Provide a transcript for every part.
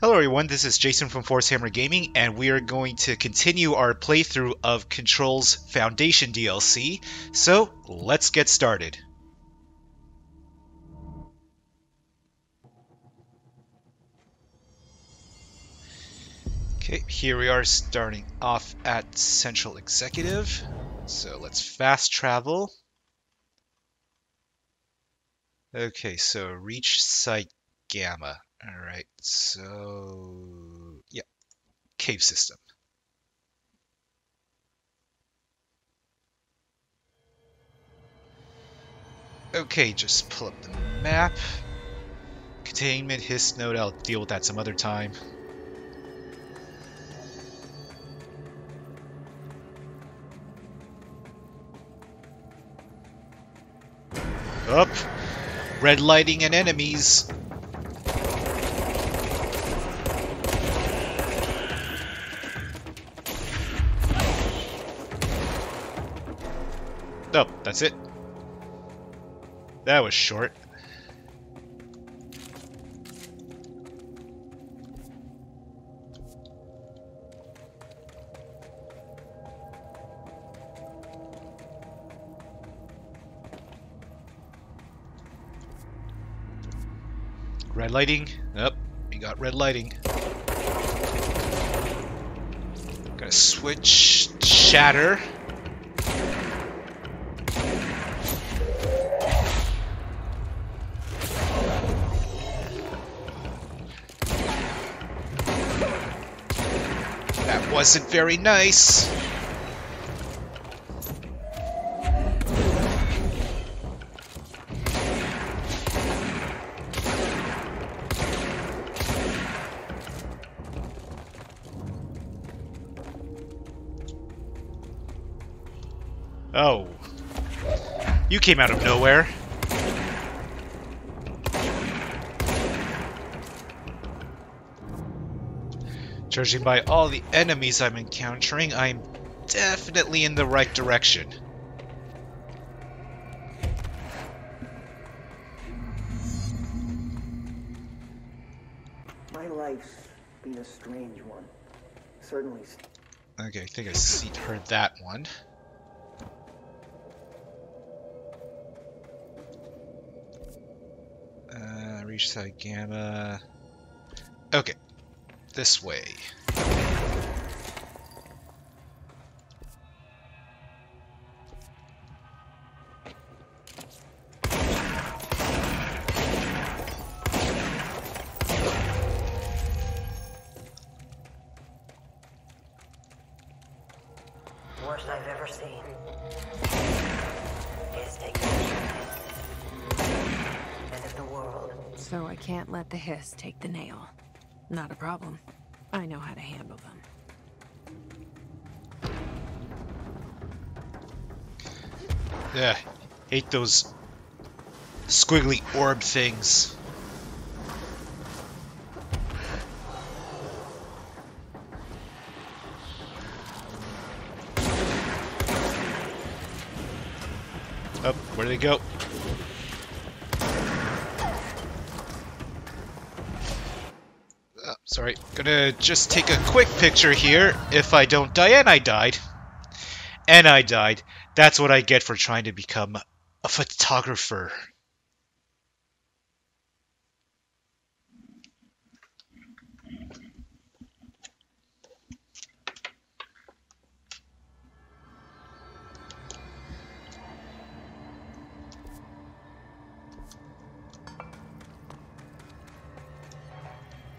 Hello everyone, this is Jason from Force Hammer Gaming, and we are going to continue our playthrough of Control's Foundation DLC, so let's get started. Okay, here we are starting off at Central Executive, so let's fast travel. Okay, so reach Site Gamma. Alright, so... Yeah, cave system. Okay, just pull up the map. Containment, hiss node, I'll deal with that some other time. Up! Red lighting and enemies! Oh, that's it. That was short. Red lighting. Yep, we got red lighting. Gotta switch shatter. Wasn't very nice. Oh. You came out of nowhere. Judging by all the enemies I'm encountering, I'm definitely in the right direction. My life's been a strange one. Certainly. Okay, I think I see, heard that one. Uh, reach site gamma. Okay, this way. Worst I've ever seen. Is taken. End of the world. So I can't let the hiss take the nail. Not a problem. I know how to handle them. Yeah, hate those squiggly orb things. Oh, where do they go? Sorry, gonna just take a quick picture here. If I don't die, and I died. And I died. That's what I get for trying to become a photographer.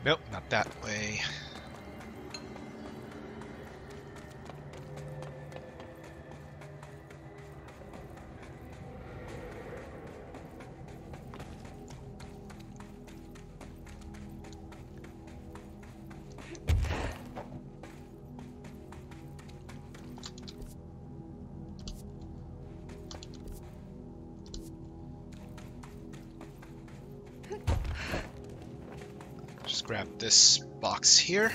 Nope, not that way. This box here.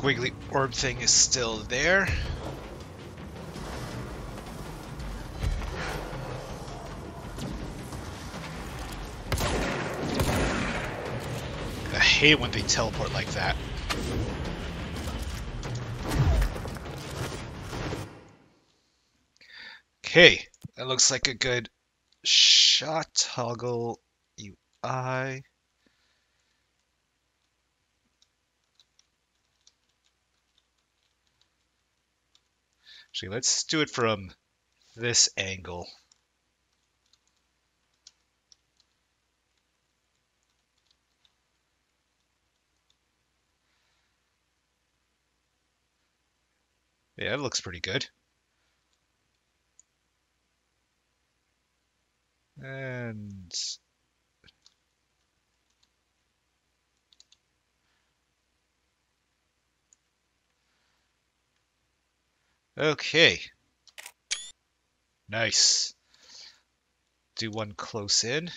Squiggly orb thing is still there. I hate when they teleport like that. Okay, that looks like a good shot. Toggle UI. Actually, let's do it from this angle. Yeah, it looks pretty good. And okay. Nice. Do one close in.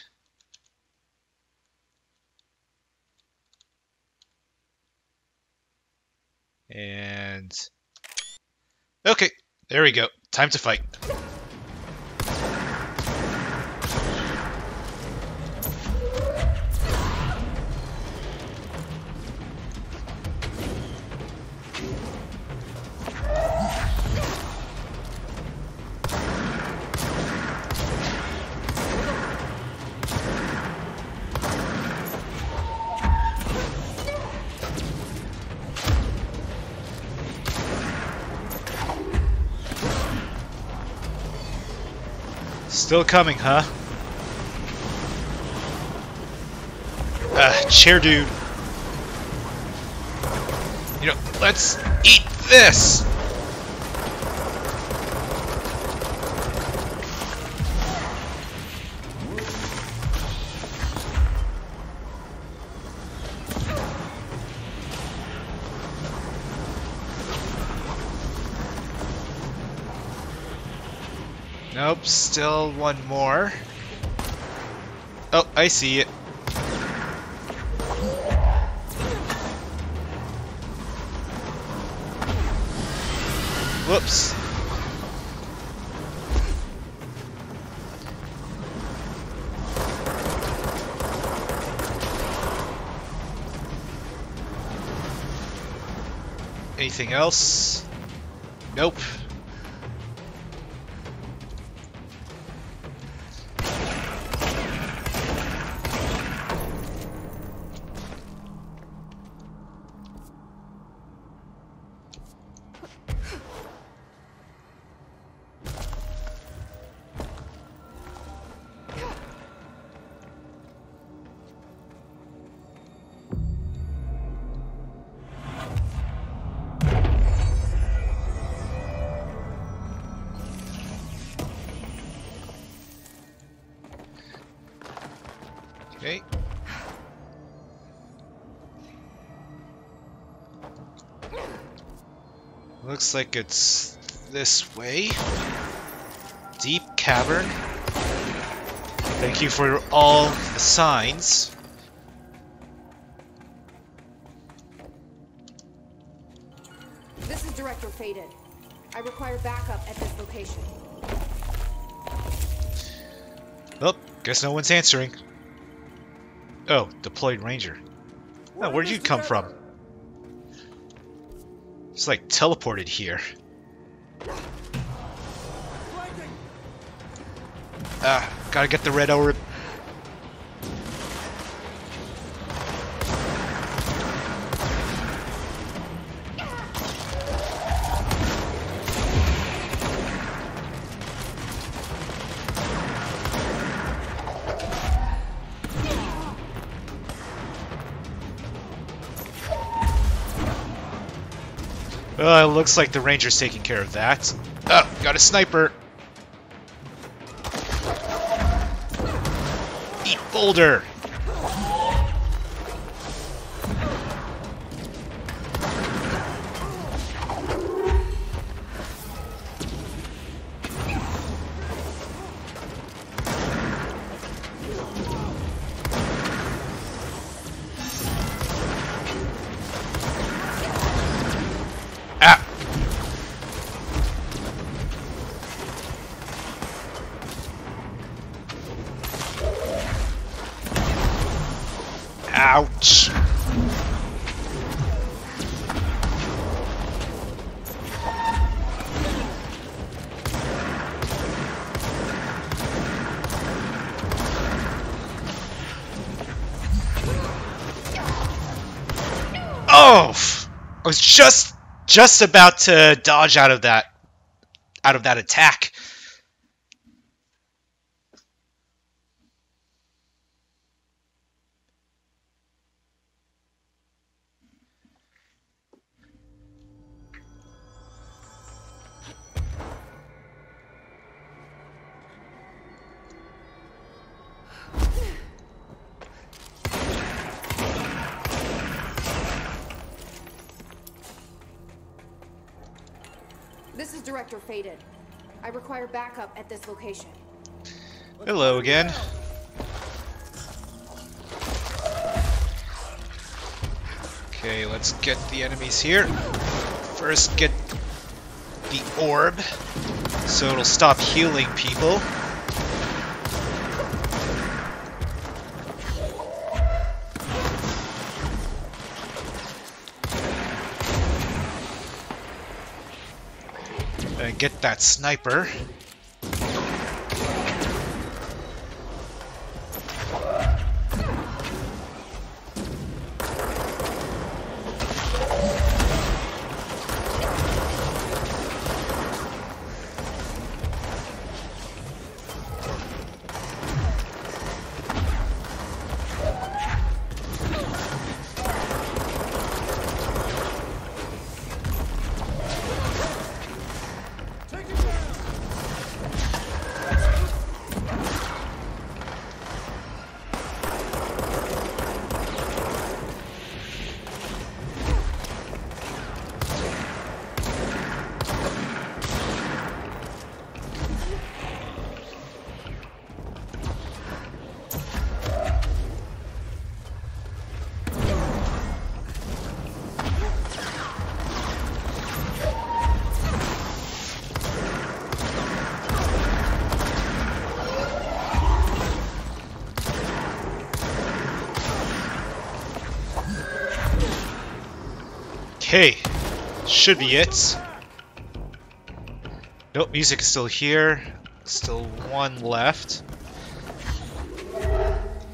And okay, there we go. Time to fight. Still coming, huh? Uh, chair dude. You know, let's eat this! Still one more. Oh, I see it. Whoops. Anything else? Nope. Looks like it's this way. Deep cavern. Thank you for all the signs. This is Director Faden. I require backup at this location. Oh, guess no one's answering. Oh, deployed ranger. Oh, where'd you come from? It's like teleported here. Ah, gotta get the red orb. Looks like the ranger's taking care of that. Oh, got a sniper. Eat boulder. Just about to dodge out of that out of that attack. Backup at this location. Hello again. Okay, let's get the enemies here. First, get the orb, so it'll stop healing people. And get that sniper. Okay, should be it. Nope, music is still here. Still one left.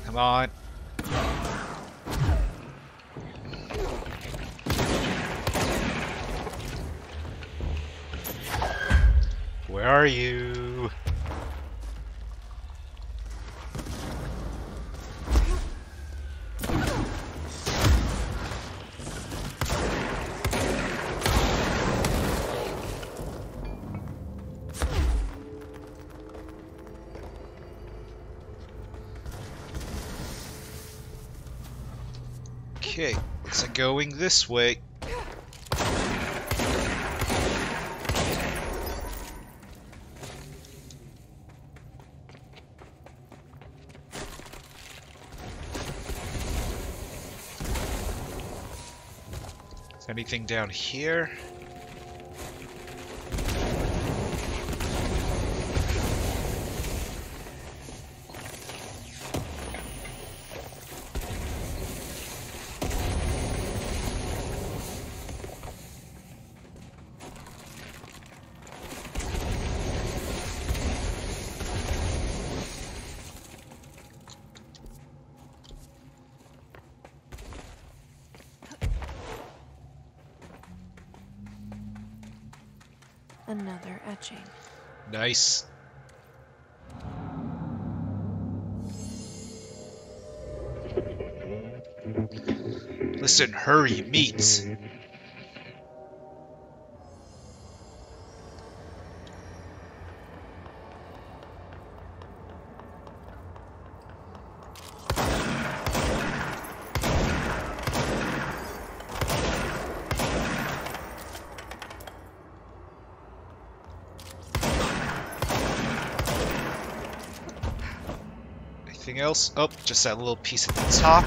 Come on. This way. Anything down here? Nice. Listen, hurry, meet. Anything else? Oh, just that little piece at the top.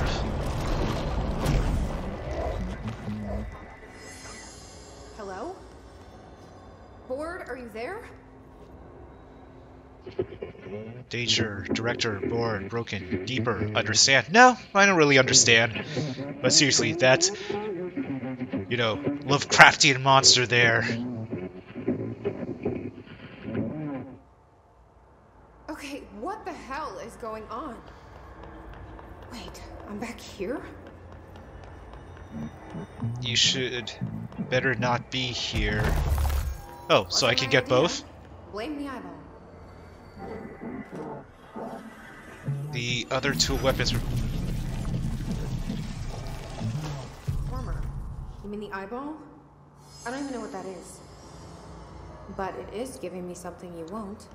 Hello? Board, are you there? Danger, director, board, broken, deeper, understand? No, I don't really understand. But seriously, that, you know, Lovecraftian monster there. Okay, what the hell is going on? Wait, I'm back here? you should better not be here. Oh, so I can get idea. both? Blame the eyeball. The other two weapons were... Former. You mean the eyeball? I don't even know what that is. But it is giving me something you won't.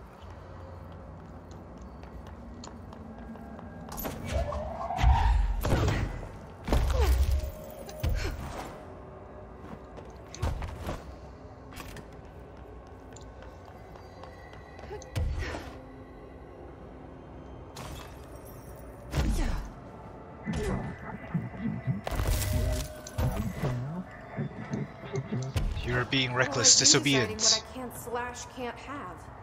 Reckless Well, it's me deciding disobedience. What I can't slash can't have.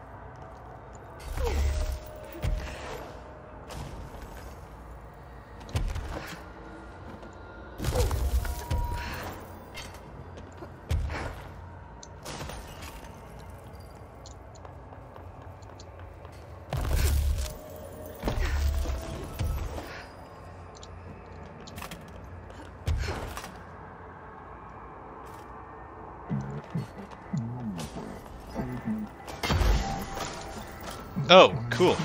Cool.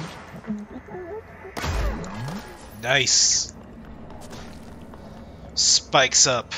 Nice. Spikes up.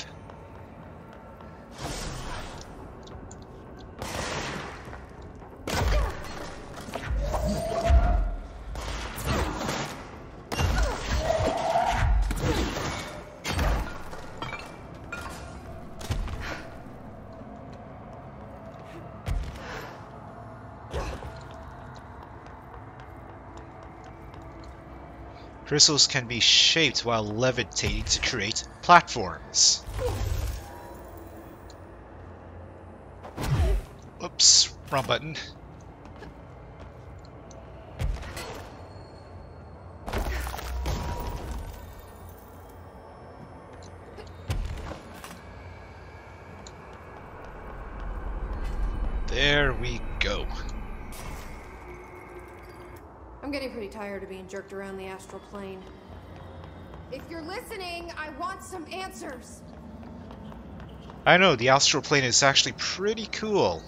Crystals can be shaped while levitating to create platforms. Oops, wrong button. Jerked around the astral plane. If you're listening, I want some answers. I know, the astral plane is actually pretty cool.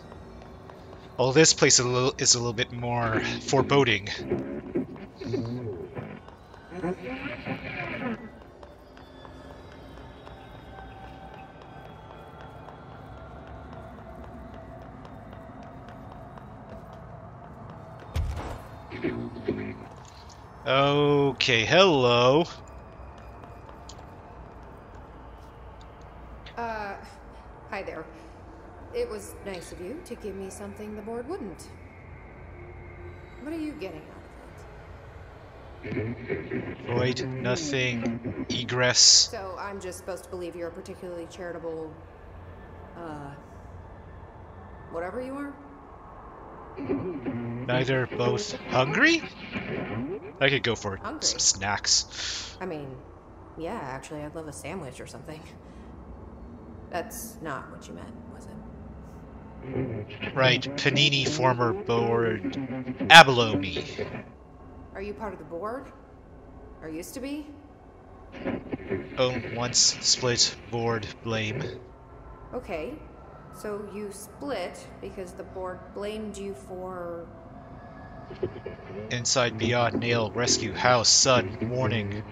Well, this place is a little, is a little bit more foreboding. Okay, hello. Uh, hi there. It was nice of you to give me something the board wouldn't. What are you getting out of it? Void, nothing, egress. So I'm just supposed to believe you're a particularly charitable, uh, whatever you are? Neither, both. Hungry? I could go for Hungry. some snacks. I mean, yeah, actually, I'd love a sandwich or something. That's not what you meant, was it? Right, Panini former board abalone. Are you part of the board? Or used to be? Oh, once split board blame. Okay, so you split because the board blamed you for. Inside Beyond Nail Rescue House Sun Warning.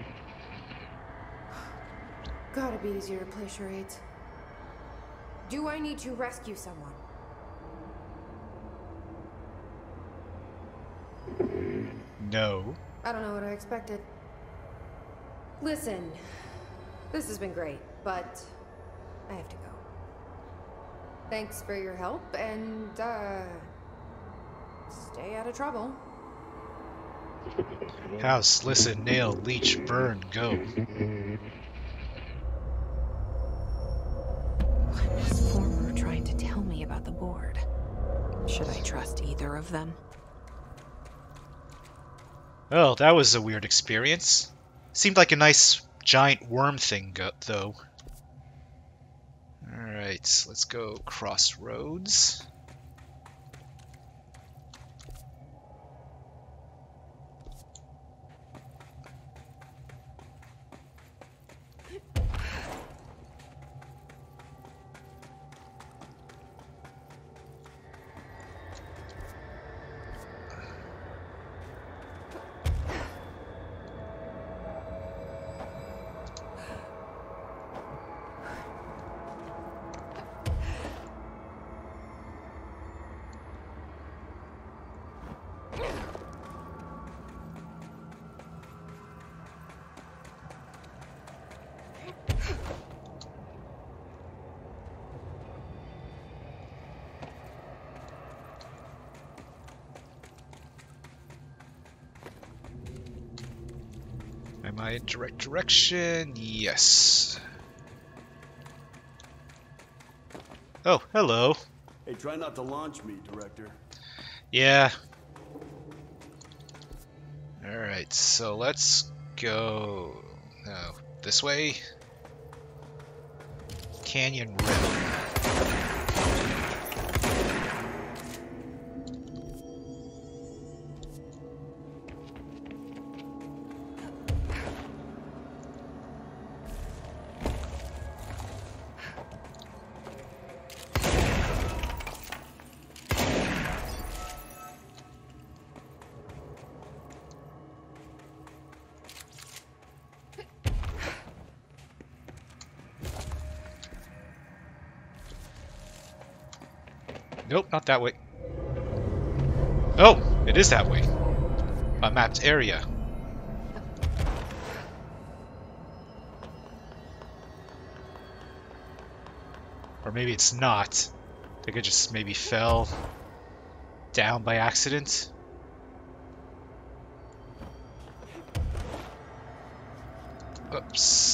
Gotta be easier to play charades. Do I need to rescue someone? No. I don't know what I expected. Listen, this has been great, but I have to go. Thanks for your help, and, uh. Stay out of trouble. House, listen, nail, leech, burn, go. What was Former trying to tell me about the board? Should I trust either of them? Oh, that was a weird experience. Seemed like a nice giant worm thing, go- though. Alright, let's go crossroads. In direct direction? Yes. Oh, hello. Hey, try not to launch me, Director. Yeah. Alright, so let's go... No, this way? Canyon Rim. Nope, not that way. Oh, it is that way. A mapped area. Or maybe it's not. I think it just maybe fell down by accident. Oops.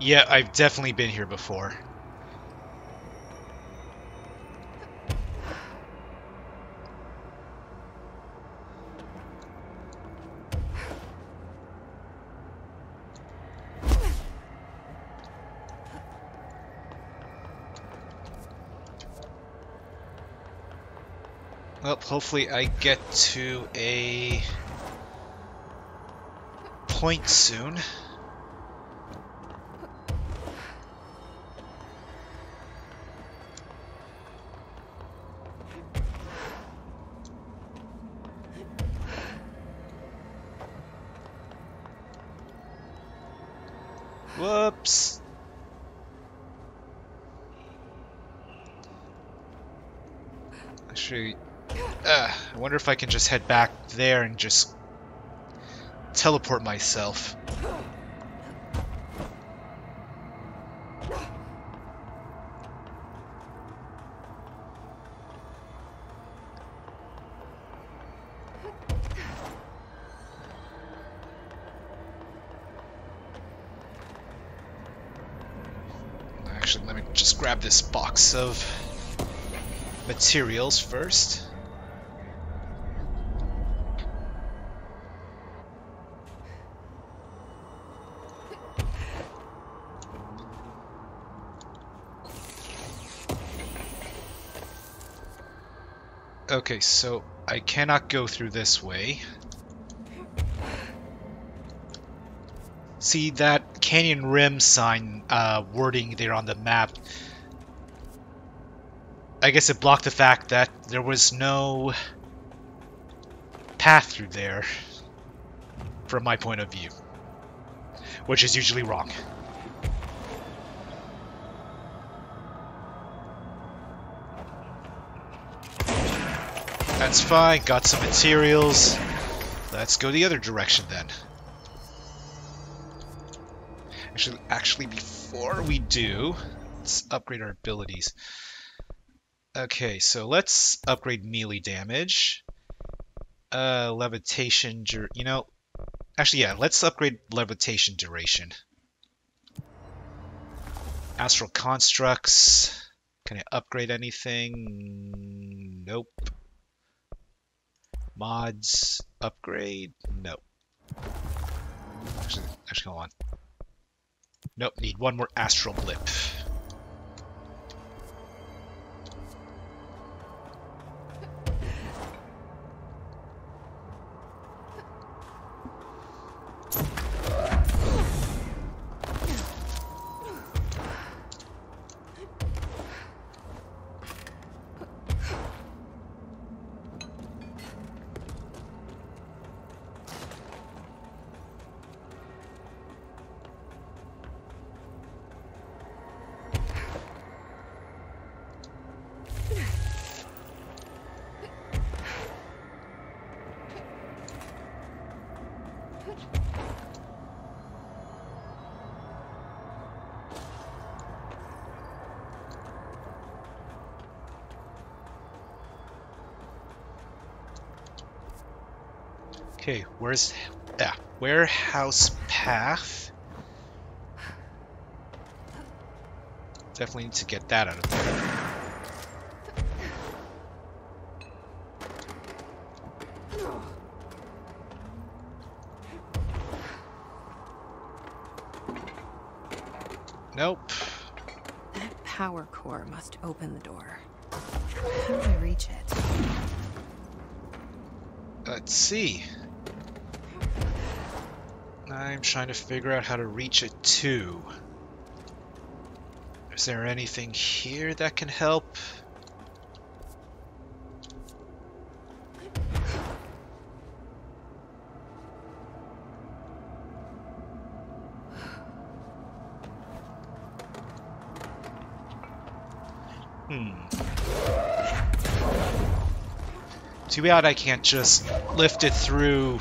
Yeah, I've definitely been here before. Well, hopefully I get to a point soon. Whoops. Actually, uh, I wonder if I can just head back there and just teleport myself. Actually, let me just grab this box of materials first. Okay, so I cannot go through this way. See that canyon rim sign uh, wording there on the map. I guess it blocked the fact that there was no path through there from my point of view, which is usually wrong. That's fine, got some materials. Let's go the other direction then. Actually, actually, before we do, let's upgrade our abilities. Okay, so let's upgrade melee damage. Uh, levitation, you know, actually, yeah, let's upgrade levitation duration. Astral constructs. Can I upgrade anything? Nope. Mods, upgrade, nope. Actually, actually, hold on. Nope, need one more astral blip. Where's yeah, warehouse path? Definitely need to get that out of there. Nope. That power core must open the door. How do I reach it? Let's see. Trying to figure out how to reach it too. Is there anything here that can help? Hmm. Too bad I can't just lift it through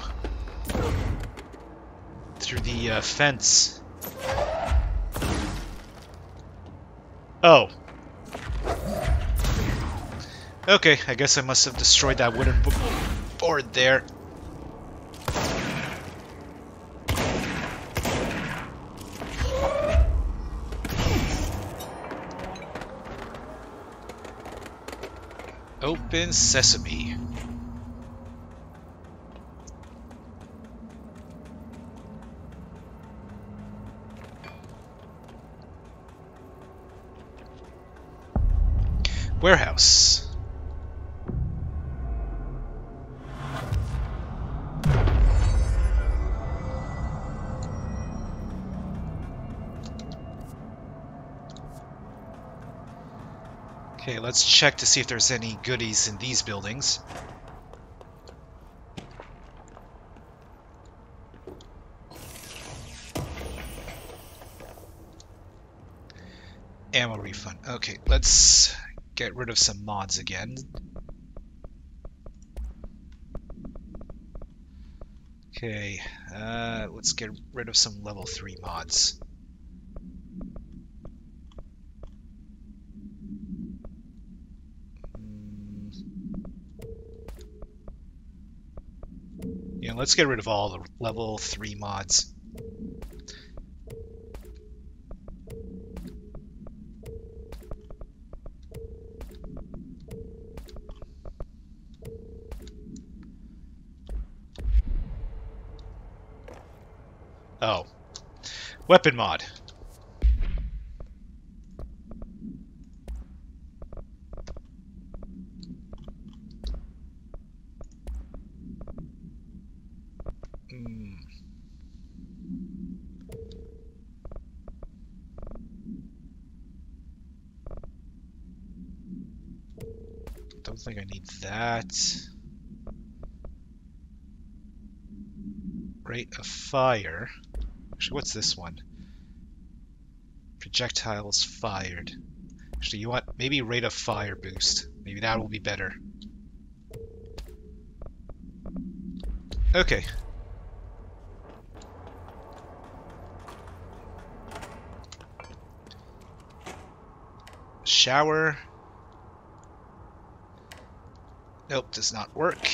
uh, fence. Oh. Okay, I guess I must have destroyed that wooden board there. Open sesame. Warehouse. Okay, let's check to see if there's any goodies in these buildings. Ammo refund. Okay, let's get rid of some mods again. Okay, uh, let's get rid of some level 3 mods. Mm. Yeah, let's get rid of all the level 3 mods. Oh. Weapon mod. Hmm. Don't think I need that. Rate of fire. Actually, what's this one? Projectiles fired. Actually, you want maybe rate of fire boost. Maybe that will be better. Okay. Shower. Nope, does not work.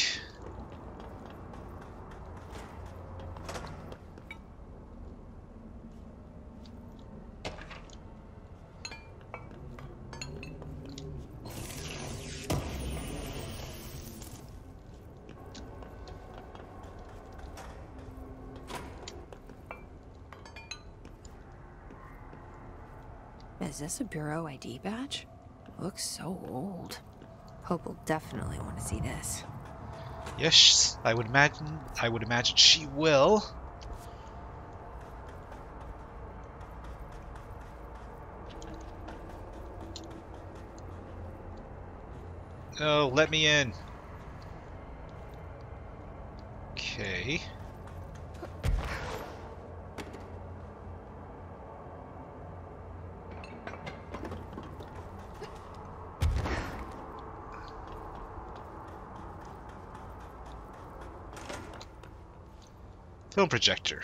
Is this a Bureau ID badge? Looks so old. Hope will definitely want to see this. Yes, I would imagine. I would imagine she will. Oh, let me in. Okay. film projector.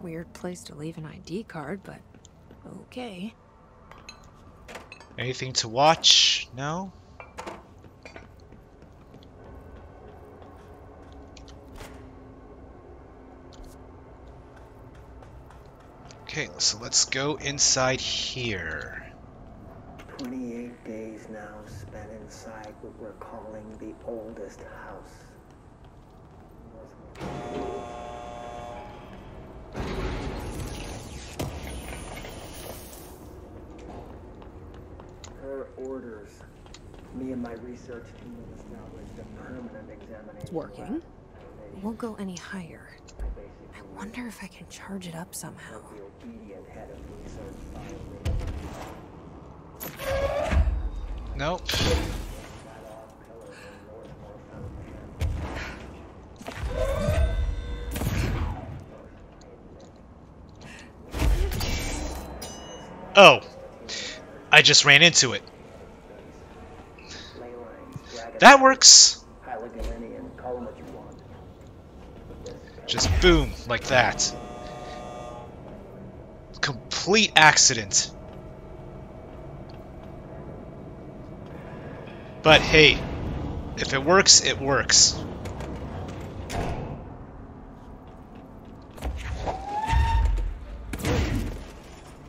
Weird place to leave an ID card, but okay. Anything to watch? No? Okay, so let's go inside here. Oldest house. Her orders. Me and my research team have established a permanent examination. Working? It won't go any higher. I wonder if I can charge it up somehow. the obedient head of research by Nope. Oh. I just ran into it. That works. Just boom, like that. Complete accident. But hey, if it works, it works.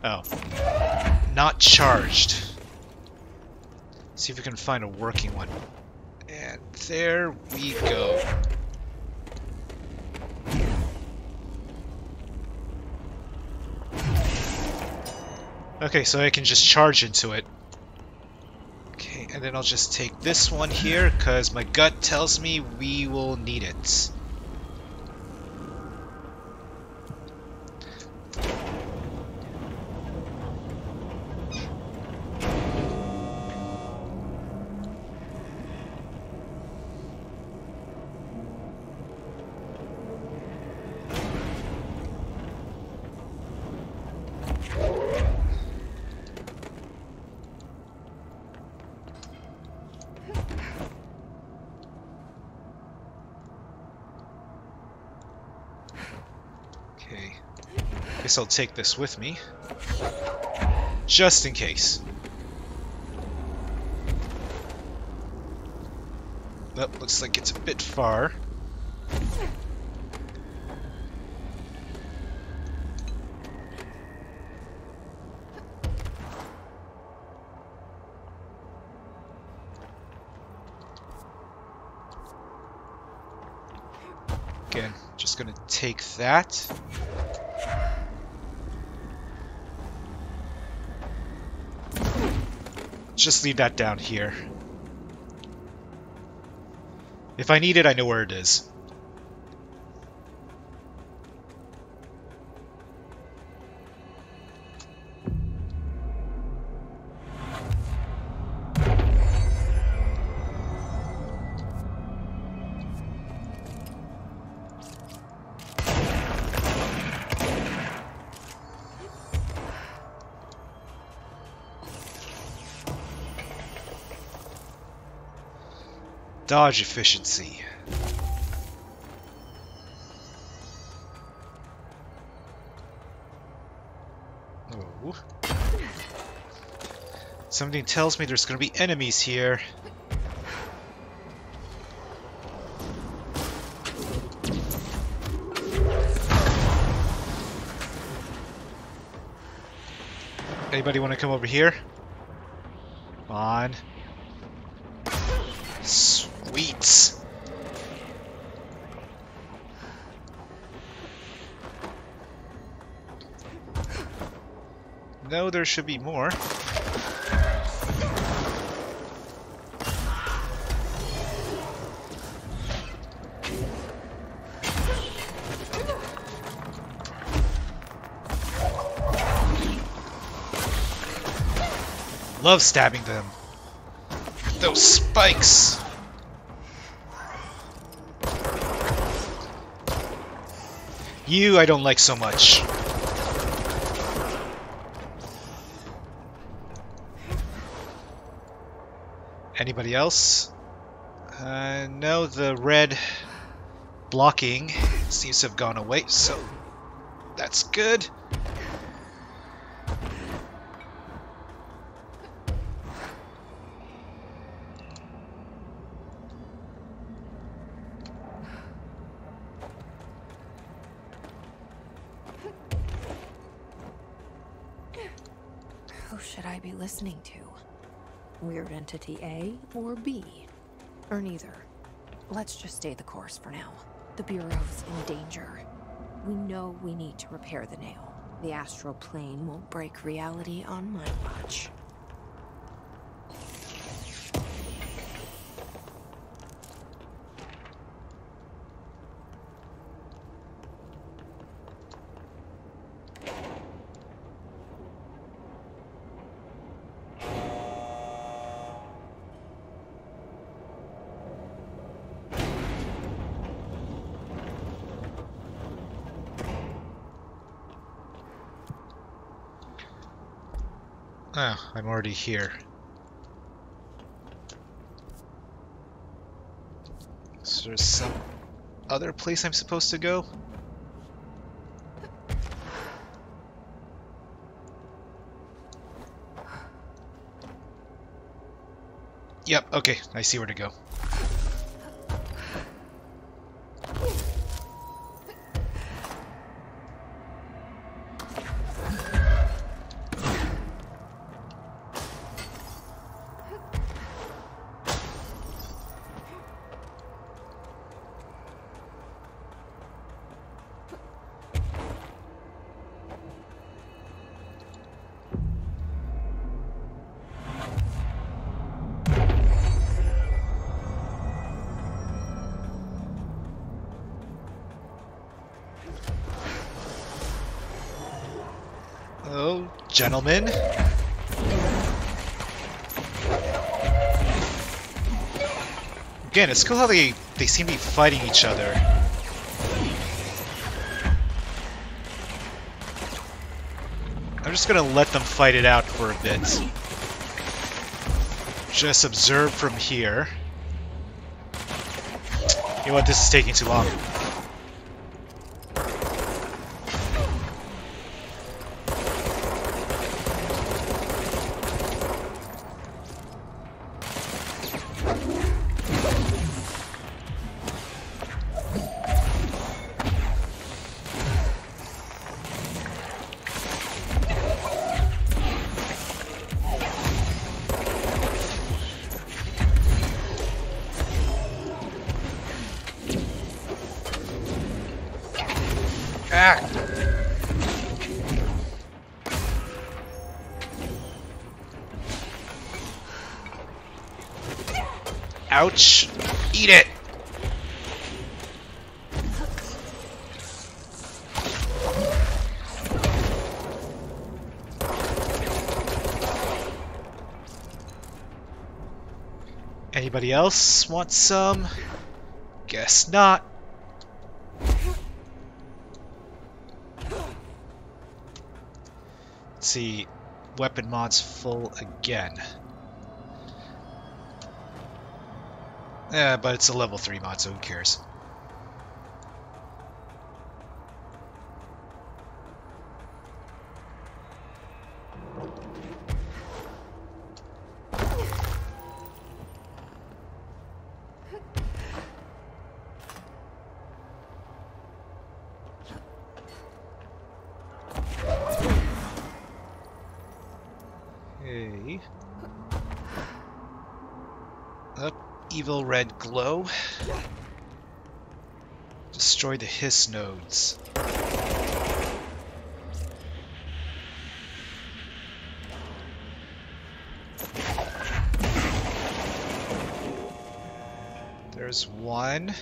Oh. Not charged. See if we can find a working one. And there we go. Okay, so I can just charge into it. Okay, and then I'll just take this one here, because my gut tells me we will need it. Okay. Guess I'll take this with me. Just in case. That looks like it's a bit far. Again, just gonna take that. Just leave that down here. If I need it, I know where it is. Dodge efficiency. Oh. Something tells me there's gonna be enemies here. Anybody want to come over here? Come on. Sweet. No, there should be more. Love stabbing them. Those spikes. You I don't like so much. Anybody else? Uh, no, the red blocking seems to have gone away, so that's good. Who should I be listening to? Weird A or B? Or neither? Let's just stay the course for now. The Bureau's in danger. We know we need to repair the nail. The astral plane won't break reality on my watch. Oh, I'm already here. So there's some other place I'm supposed to go? Yep, okay, I see where to go. Oh, gentlemen. Again, it's cool how they, they seem to be fighting each other. I'm just gonna let them fight it out for a bit. Just observe from here. You know what, this is taking too long. Ouch! Eat it! Anybody else want some? Guess not. Let's see, weapon mods full again. Yeah, but it's a level 3 mod, so who cares? Okay. Up, evil red glow. Destroy the hiss nodes. There's one.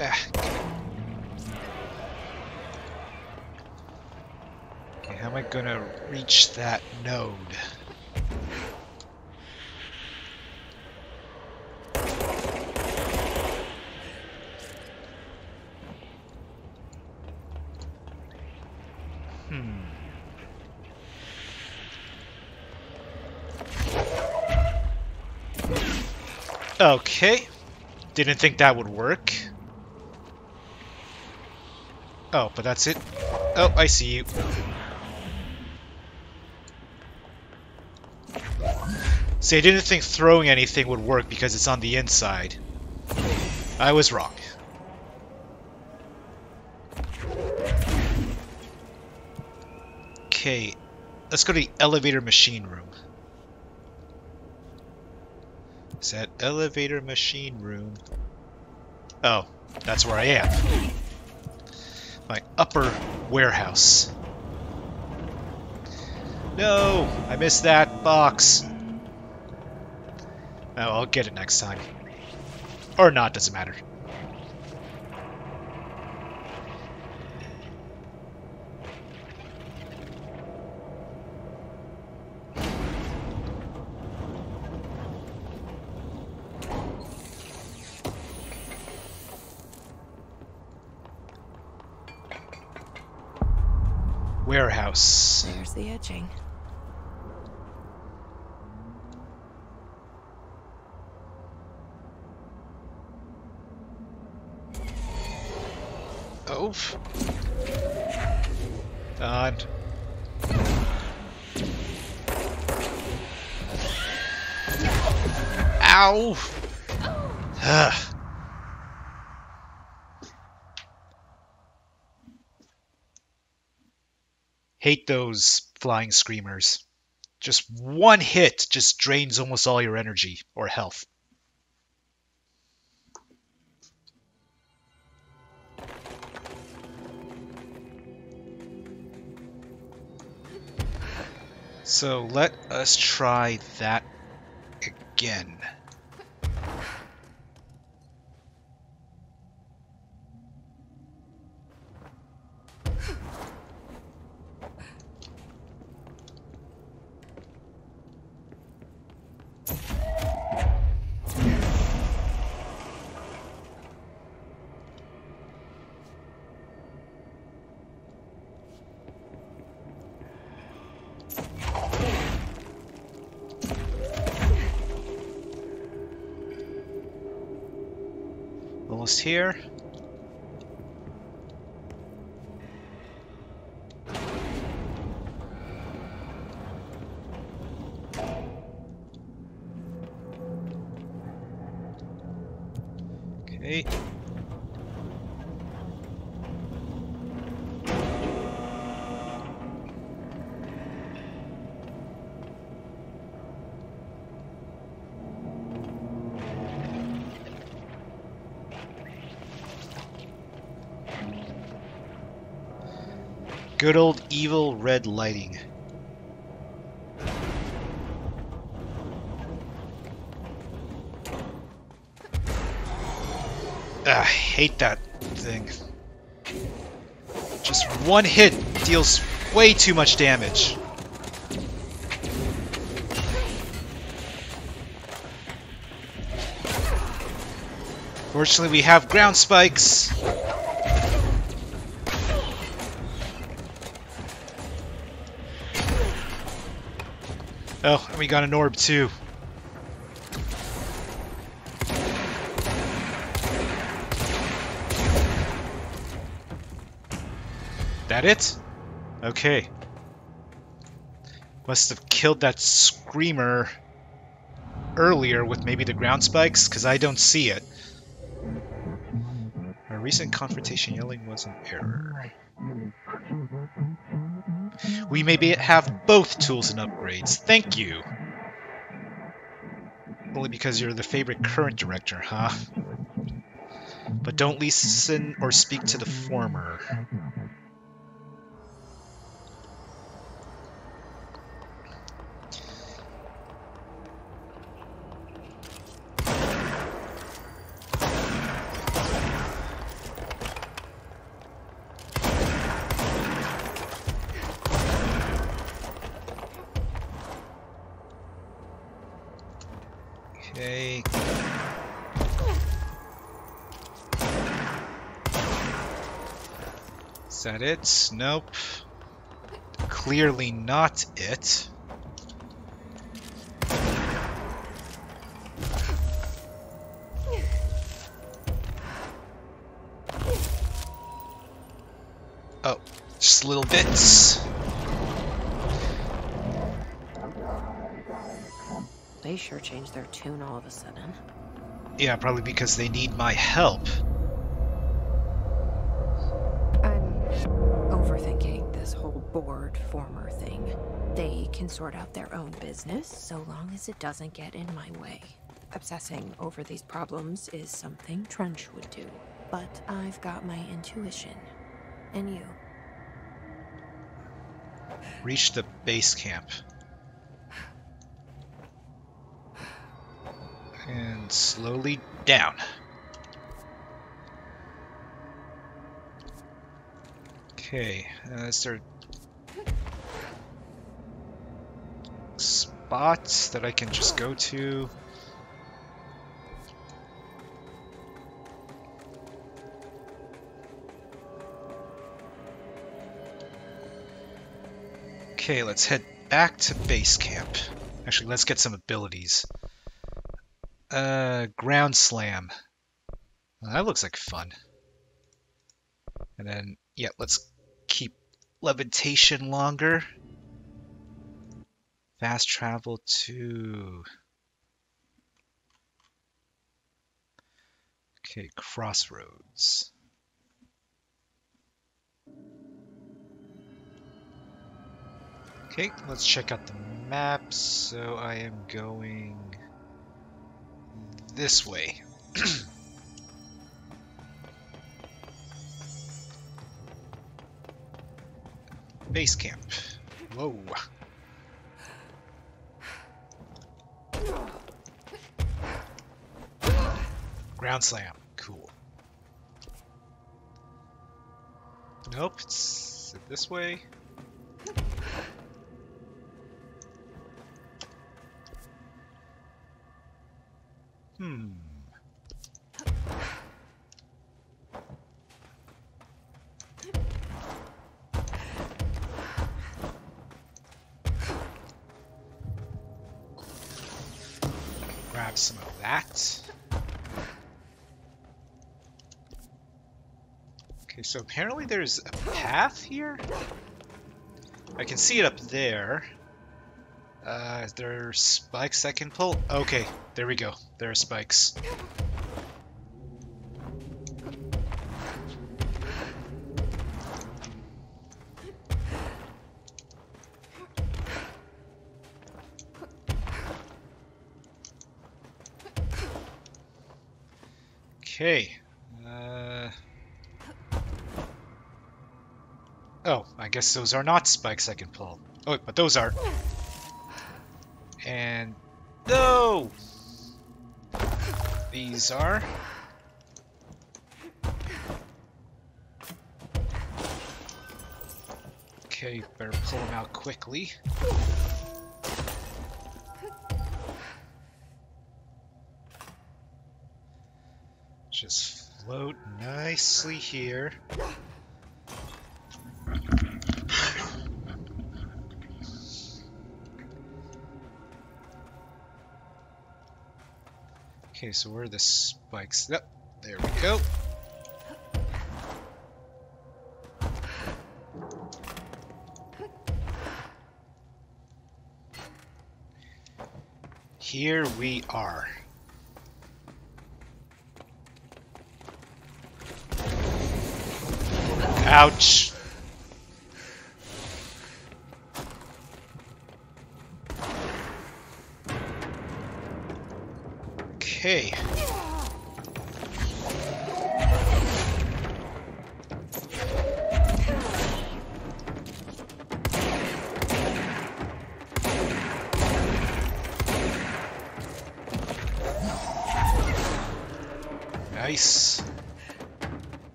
Ah. Okay, how am I gonna reach that node? Hmm. Okay. Didn't think that would work. Oh, but that's it. Oh, I see you. See, I didn't think throwing anything would work because it's on the inside. I was wrong. Okay, let's go to the elevator machine room. Is that elevator machine room? Oh, that's where I am. My upper warehouse. No, I missed that box. Oh, I'll get it next time. Or not, doesn't matter. Warehouse. There's the etching. Ow! Hate those flying screamers. Just one hit just drains almost all your energy or health. So let us try that again. Almost here. Okay. Good old evil red lighting. Ah, I hate that thing. Just one hit deals way too much damage. Fortunately, we have ground spikes. Oh, and we got an orb too. That it? Okay. Must have killed that screamer earlier with maybe the ground spikes, because I don't see it. Our recent confrontation yelling was an error. We maybe have both tools and upgrades. Thank you. Only because you're the favorite current director, huh? But don't listen or speak to the former. Okay. Is that it? Nope. Clearly not it. Oh, just little bits. They sure changed their tune all of a sudden. Yeah, probably because they need my help. Can sort out their own business so long as it doesn't get in my way. Obsessing over these problems is something Trench would do. But I've got my intuition. And you. Reach the base camp. And slowly down. Okay, uh, is there spots that I can just go to? Okay, let's head back to base camp. Actually, let's get some abilities. Uh, ground slam. Well, that looks like fun. And then, yeah, let's keep levitation longer. Fast travel to... Okay, crossroads. Okay, let's check out the map. So I am going this way. Base camp. Whoa. Ground slam. Cool. Nope, it's this way. So apparently there's a path here? I can see it up there. Uh, there spikes I can pull? Okay, there we go. There are spikes. Okay. Uh... Oh, I guess those are not spikes I can pull. Oh, but those are. And no! These are. Okay, better pull them out quickly. Just float nicely here. So where are the spikes? Yep, there we go. Here we are. Ouch.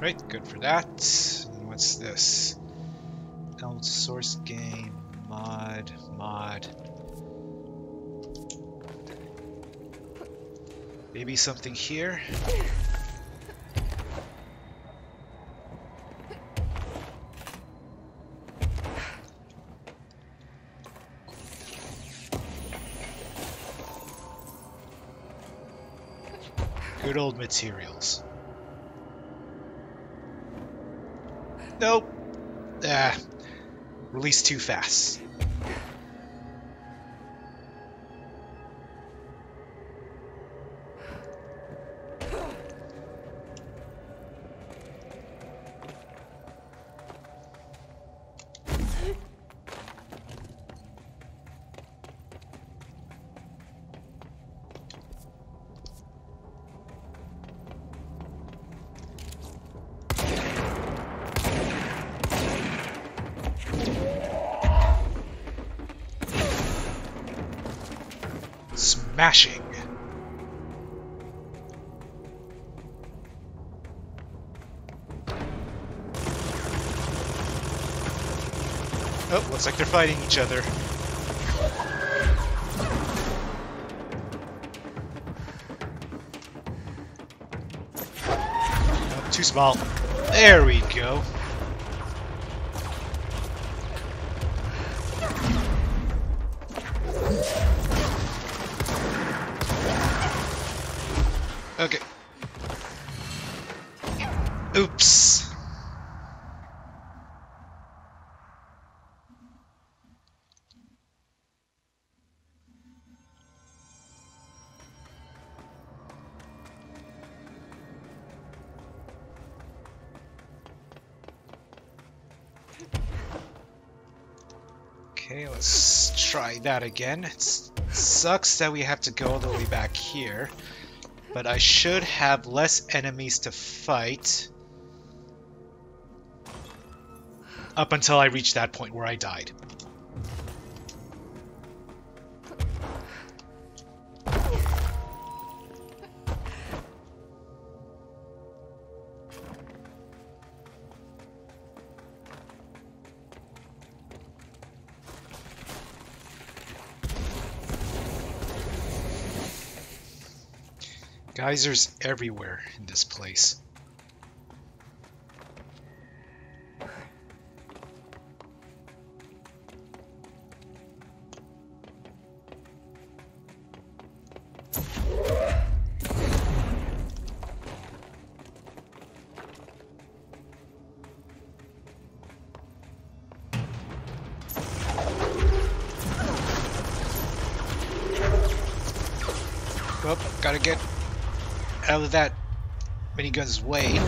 Right, good for that. And what's this? Old source game, mod, mod. Maybe something here? Good old materials. Nope. Ah. Released too fast. Like they're fighting each other. Too small. There we go. That again. It sucks that we have to go all the way back here. But I should have less enemies to fight. Up until I reach that point where I died. Geysers everywhere in this place. Gotta get out of that minigun's way.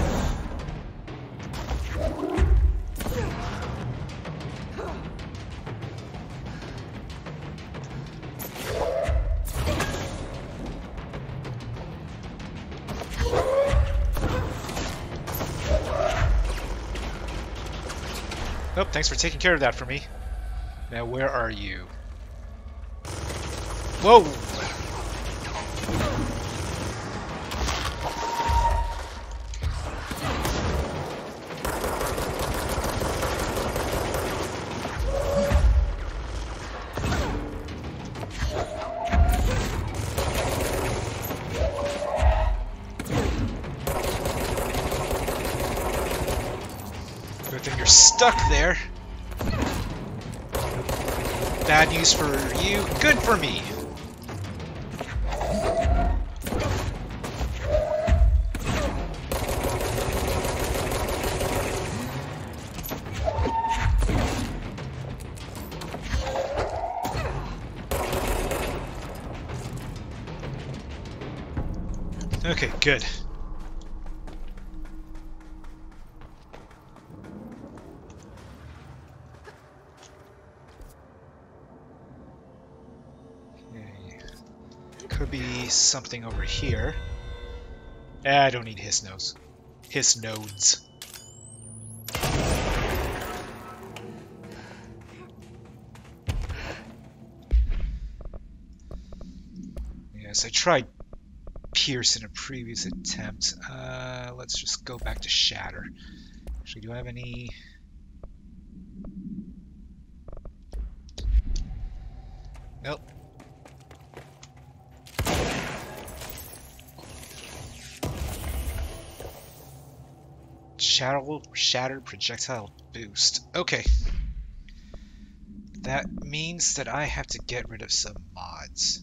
Oh, thanks for taking care of that for me. Now, where are you? Whoa! For you, good for me. Okay, good. I don't need hiss nose. Hiss nodes. Yes, I tried Pierce in a previous attempt. Uh, let's just go back to Shatter. Actually, do I have any... Shattered projectile boost. Okay. That means that I have to get rid of some mods.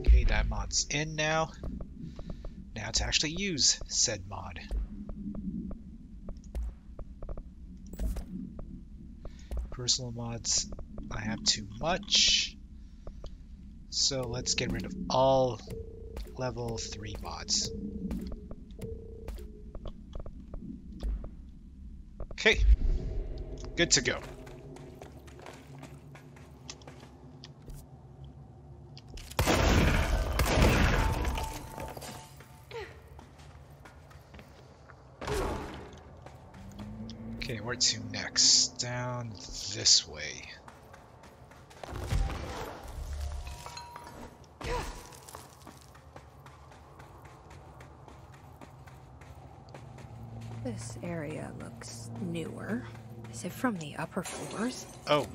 Okay, that mod's in now. Now to actually use said mod. Personal mods I have too much. So let's get rid of all level 3 mods. Okay, good to go. Okay, where to next? Down this way. This area looks newer. Is it from the upper floors? Oh,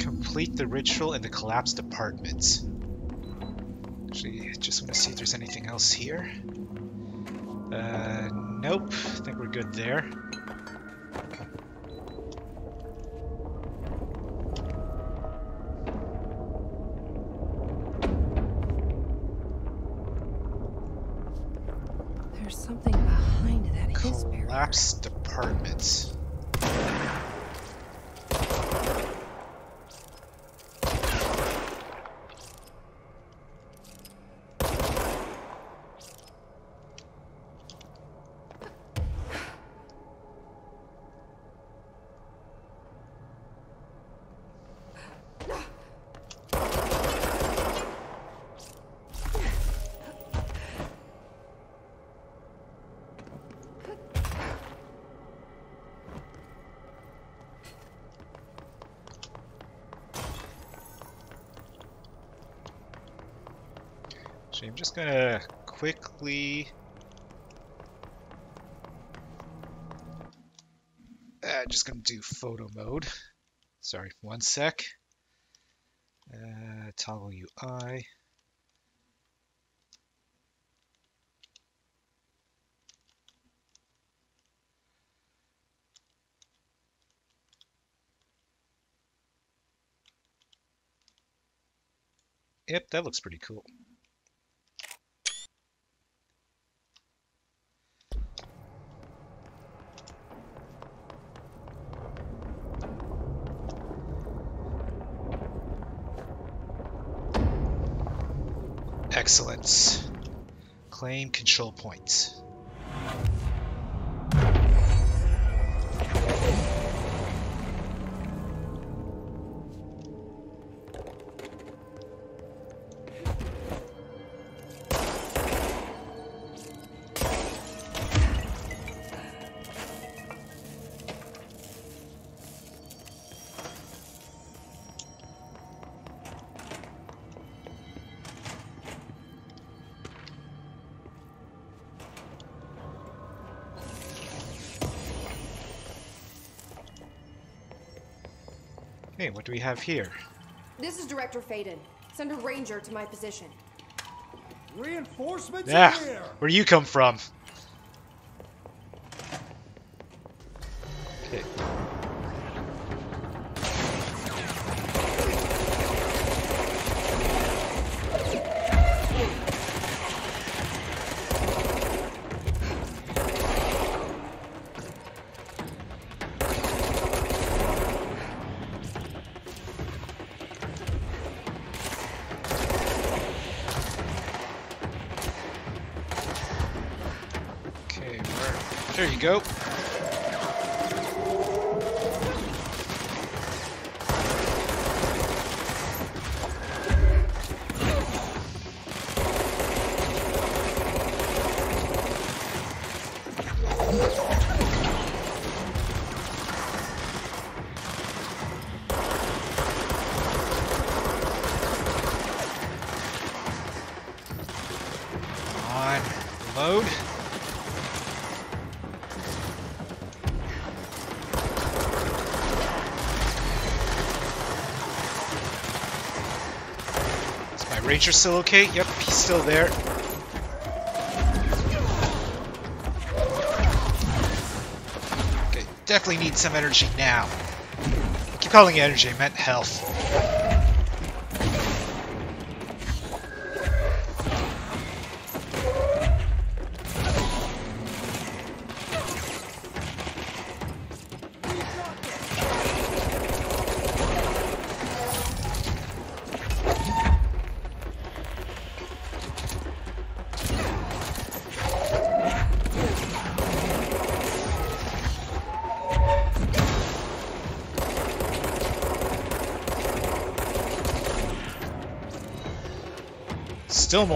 complete the ritual in the collapsed department. Actually, just want to see if there's anything else here. Uh, nope. I think we're good there. Barrier. Collapsed department. So I'm just gonna quickly. Uh, just gonna do photo mode. Sorry, one sec. Uh, toggle UI. Yep, that looks pretty cool. Claim control point. What do we have here? This is Director Faden. Send a ranger to my position. Reinforcements Yeah, in here! where you come from? There you go. Ranger still okay? Yep, he's still there. Okay, definitely need some energy now. I keep calling it energy, I meant health. Still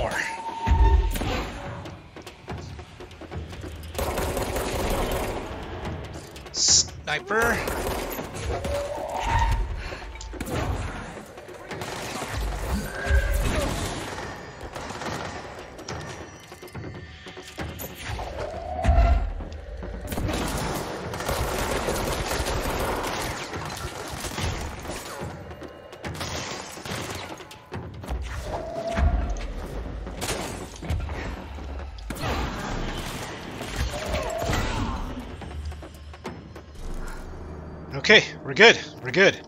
we're good. We're good.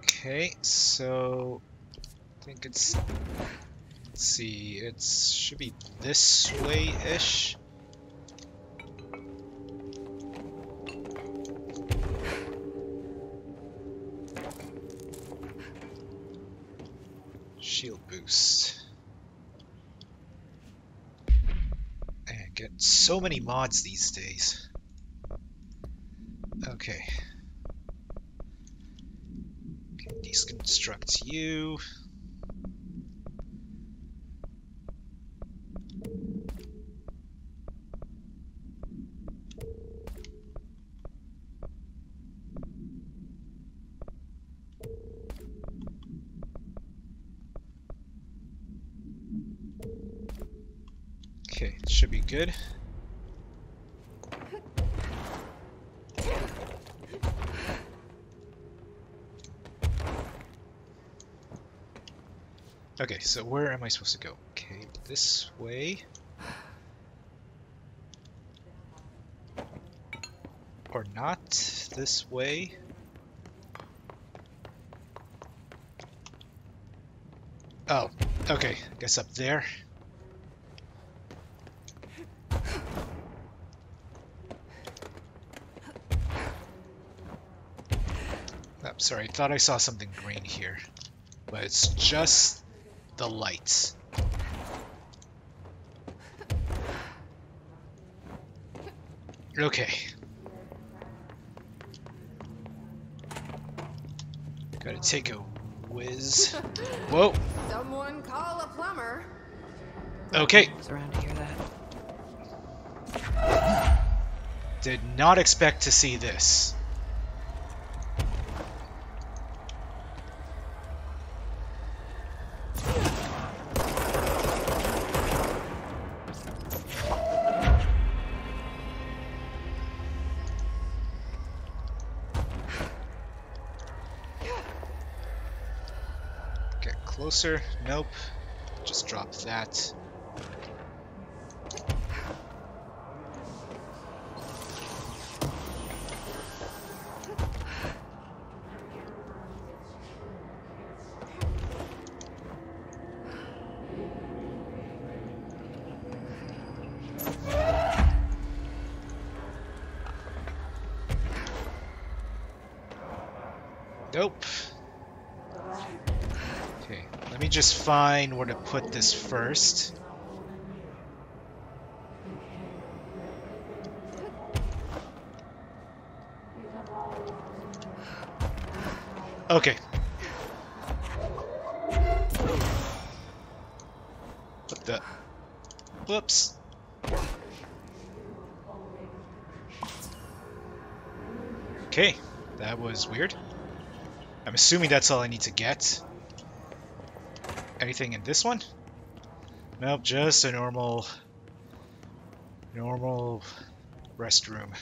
Okay, so I think it's let's see, it should be this so many mods these days. Okay. deconstruct you. Okay, should be good. Okay, so where am I supposed to go? Okay, this way. Or not this way. Oh, okay, guess up there. Oh, sorry, I thought I saw something green here. But it's just the lights. Okay. Gotta take a whiz. Whoa! Someone call a plumber. Okay. I was around to hear that. Did not expect to see this. Nope. Just drop that. Nope. Okay, find where to put this first. Okay. What the? Whoops. Okay, that was weird. I'm assuming that's all I need to get. Anything in this one? Nope, just a normal, normal restroom.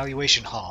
Valuation Hall.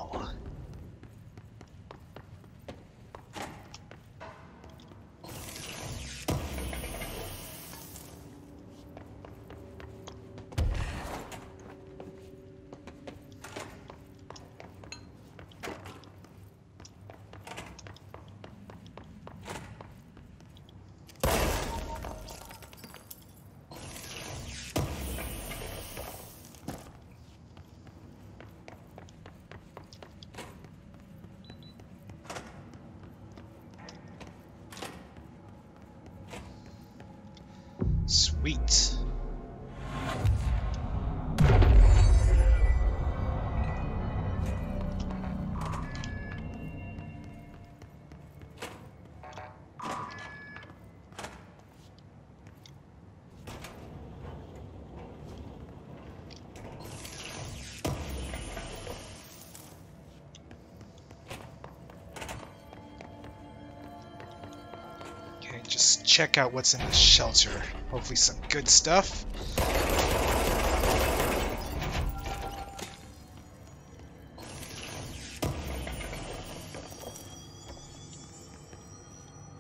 Check out what's in the shelter. Hopefully some good stuff.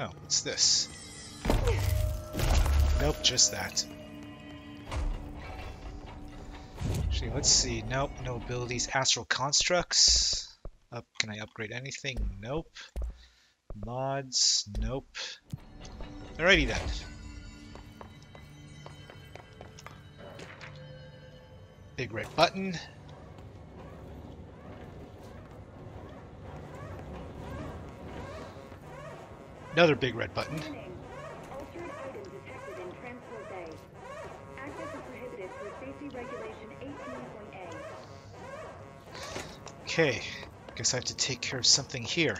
Oh, what's this? Nope, just that. Actually, let's see. Nope, no abilities. Astral constructs. Up, can I upgrade anything? Nope. Mods? Nope. Alrighty then. Big red button. Another big red button. Warning. Altered item detected in transport bay. Access is prohibited per safety regulation 18.a. Okay, guess I have to take care of something here.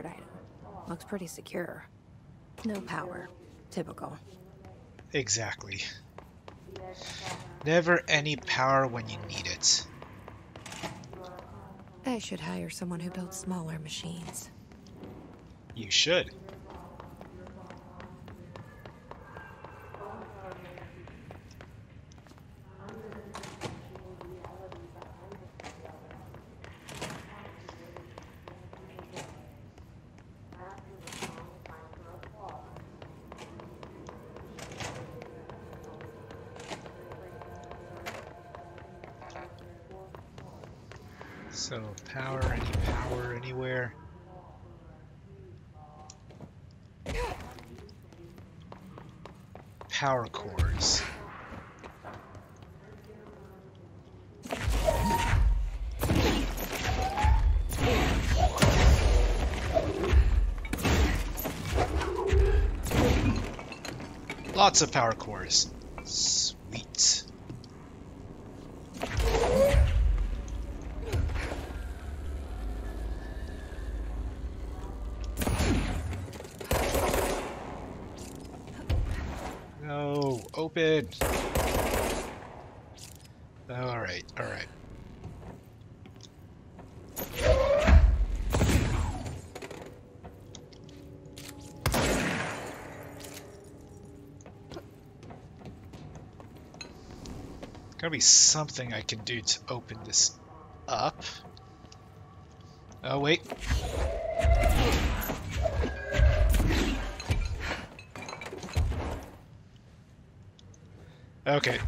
Item. Looks pretty secure. No power. Typical. Exactly. Never any power when you need it. I should hire someone who builds smaller machines. You should. Lots of power cores. Sweet. No, open. All right, all right. Gotta be something I can do to open this up. Oh, wait. Okay.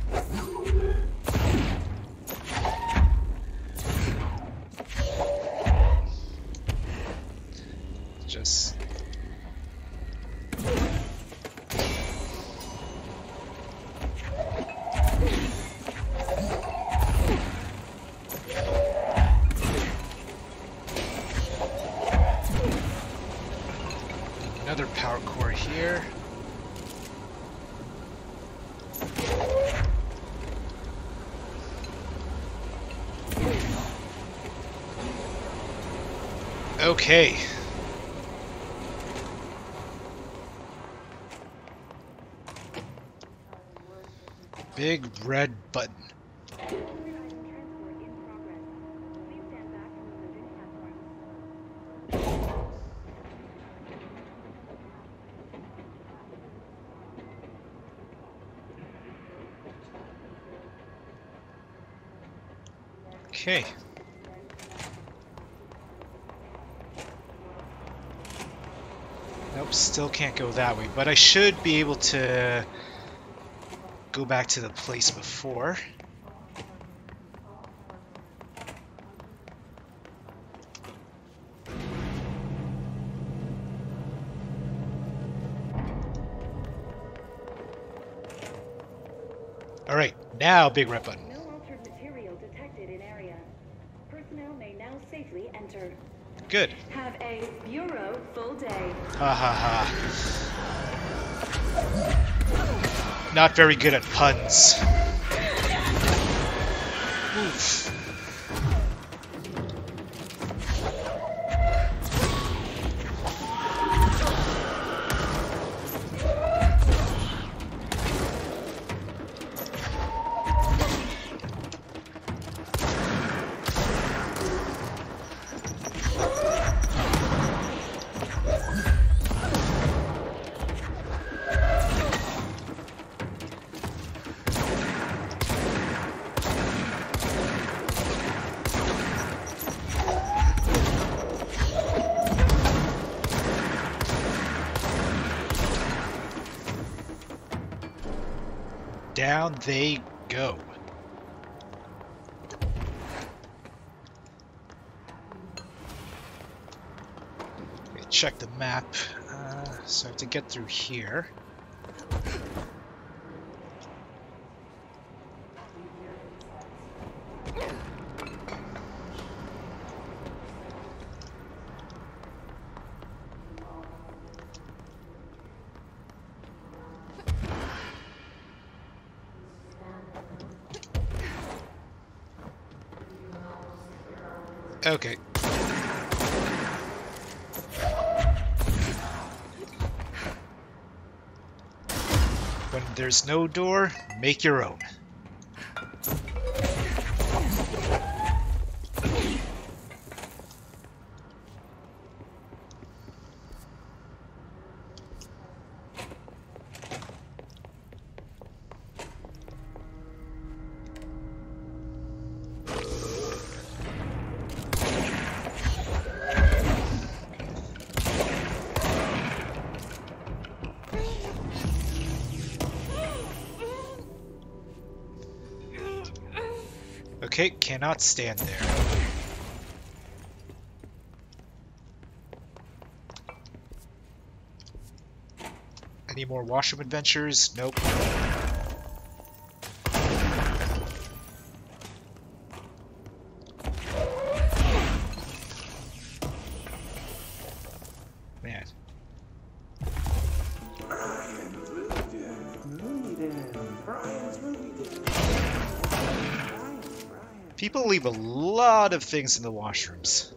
Okay. Big red button. Altered item transport in progress. Please stand back from the moving platform. Okay. Nope, still can't go that way, but I should be able to go back to the place before. Alright, now big red button. No altered material detected in area. Personnel may now safely enter. Good. Have a bureau full day. Ha ha ha. Not very good at puns. Down they go. Check the map. Uh, so I have to get through here. Okay. When there's no door, make your own. Cannot stand there. Any more washroom adventures? Nope. Leave a lot of things in the washrooms.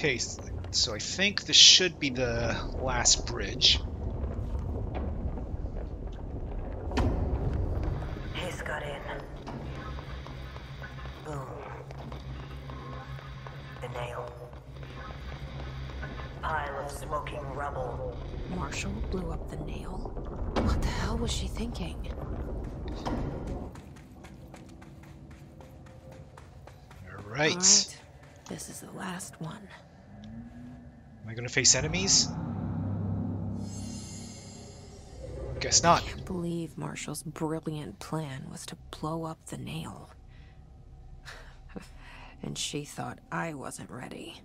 Okay, so I think this should be the last bridge. He's got in. Boom. The nail. Pile of smoking rubble. Marshall blew up the nail? What the hell was she thinking? Alright. Alright, this is the last one. I gonna face enemies? Guess not. Can't believe Marshall's brilliant plan was to blow up the nail. and she thought I wasn't ready.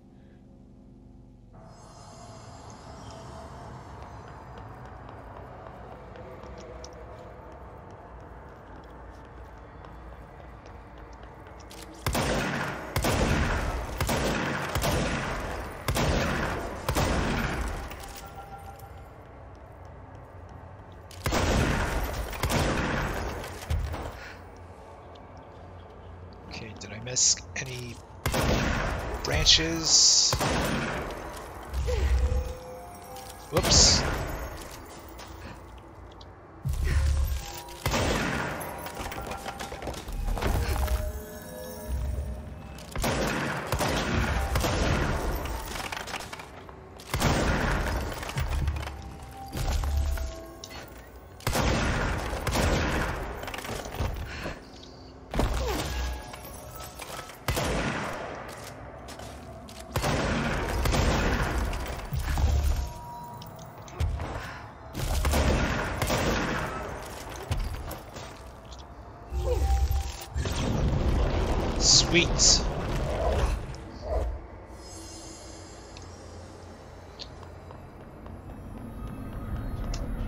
any branches. Sweet.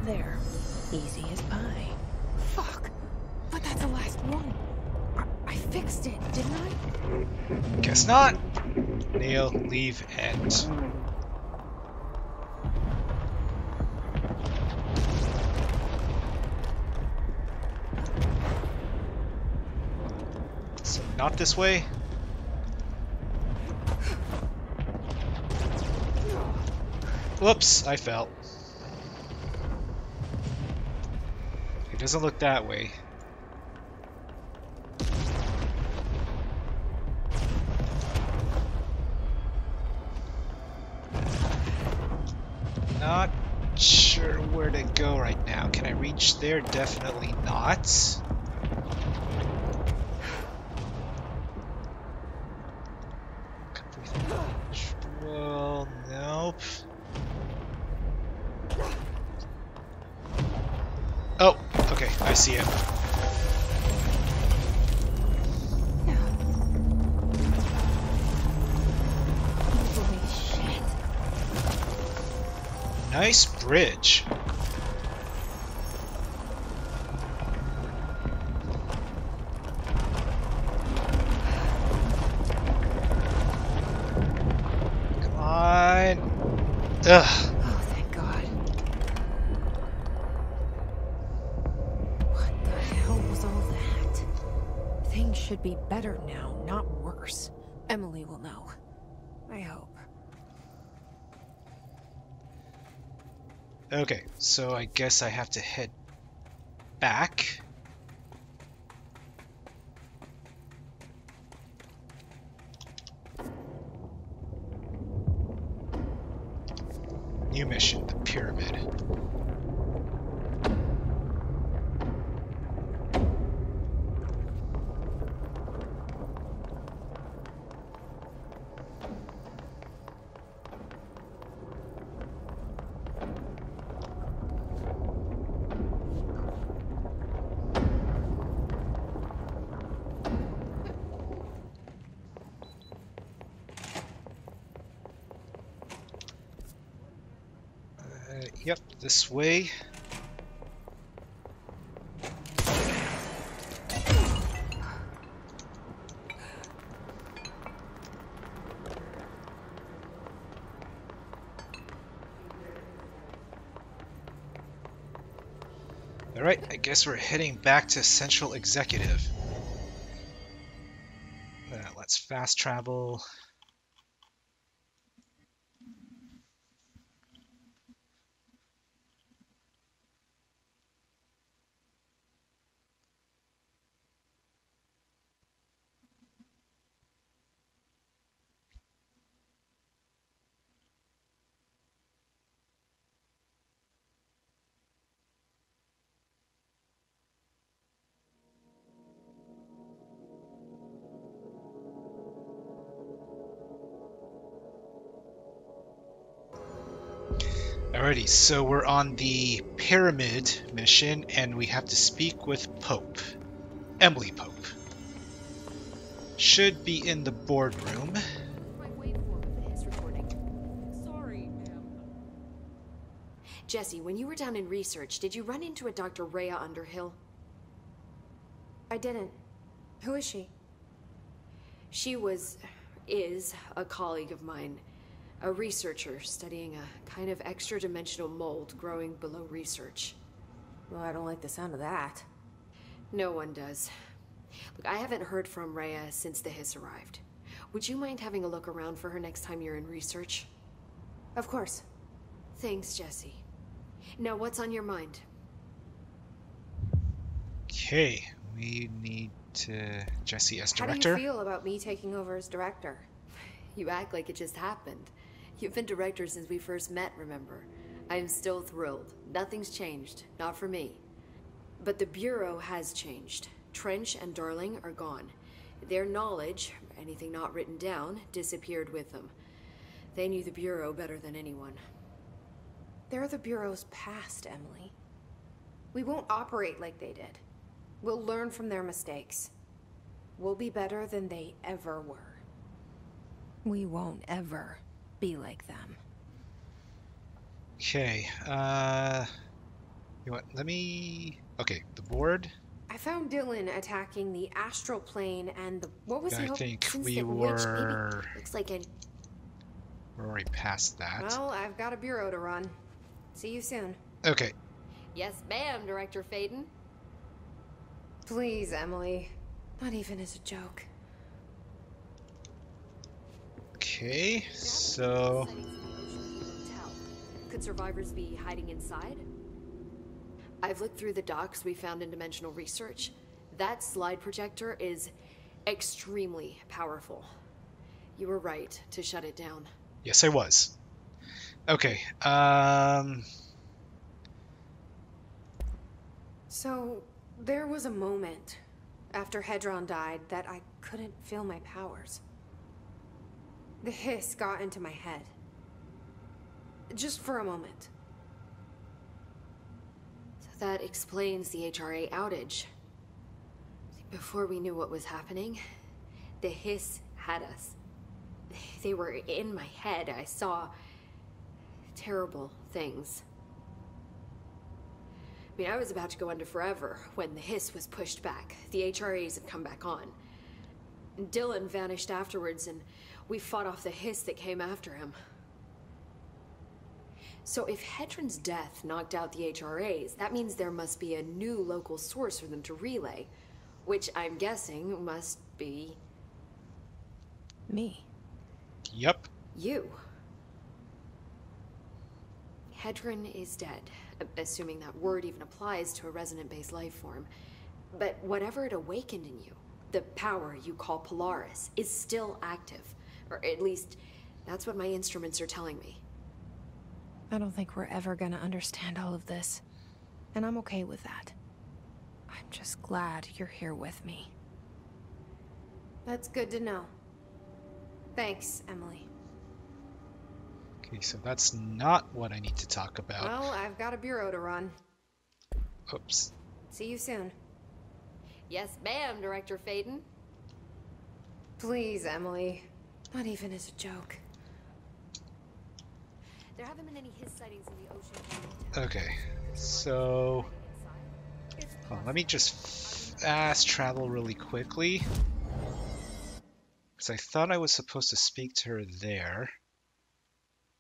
There. Easy as pie. Fuck. But that's the last one. I, I fixed it, didn't I? Guess not. Nail, leave, end. This way. Whoops, I fell. It doesn't look that way. Okay, so I guess I have to head back. New mission, the pyramid. This way. Alright, I guess we're heading back to Central Executive. Uh, let's fast travel. So we're on the Pyramid mission, and we have to speak with Pope. Emily Pope. Should be in the boardroom. My waveform with his recording. Sorry, ma'am. Jesse, when you were down in research, did you run into a Dr. Rhea Underhill? I didn't. Who is she? She was, is, a colleague of mine. A researcher studying a kind of extra dimensional mold growing below research. Well, I don't like the sound of that. No one does. Look, I haven't heard from Rhea since the Hiss arrived. Would you mind having a look around for her next time you're in research? Of course. Thanks, Jesse. Now, what's on your mind? Okay, we need to Jesse as director. How director. do you feel about me taking over as director? You act like it just happened. You've been director since we first met, remember? I am still thrilled. Nothing's changed. Not for me. But the Bureau has changed. Trench and Darling are gone. Their knowledge, anything not written down, disappeared with them. They knew the Bureau better than anyone. They're the Bureau's past, Emily. We won't operate like they did. We'll learn from their mistakes. We'll be better than they ever were. We won't ever be like them. Okay, uh, you know what? Let me. Okay, the board. I found Dylan attacking the astral plane and the what was I he? think Since we the witch, were. looks like an We're already past that. Well, I've got a bureau to run. See you soon. Okay, yes, ma'am, Director Faden. Please, Emily. Not even as a joke. Okay, so. Could survivors be hiding inside? I've looked through the docs we found in Dimensional Research. That slide projector is extremely powerful. You were right to shut it down. Yes, I was. Okay, um. So, there was a moment after Hedron died that I couldn't feel my powers. The hiss got into my head. Just for a moment. So that explains the HRA outage. Before we knew what was happening, the hiss had us. They were in my head. I saw terrible things. I mean, I was about to go under forever when the hiss was pushed back. The HRAs had come back on. Dylan vanished afterwards, and we fought off the hiss that came after him. So if Hedron's death knocked out the HRAs, that means there must be a new local source for them to relay, which I'm guessing must be Me. Yep. you. Hedron is dead, assuming that word even applies to a resonant-based life form. But whatever it awakened in you, the power you call Polaris, is still active. Or at least, that's what my instruments are telling me. I don't think we're ever gonna understand all of this. And I'm okay with that. I'm just glad you're here with me. That's good to know. Thanks, Emily. Okay, so that's not what I need to talk about. Well, I've got a bureau to run. Oops. See you soon. Yes, ma'am, Director Faden. Please, Emily. Not even as a joke. There haven't been any Hiss sightings in the ocean. Okay, so. Hold on, let me just fast travel really quickly. Because I thought I was supposed to speak to her there.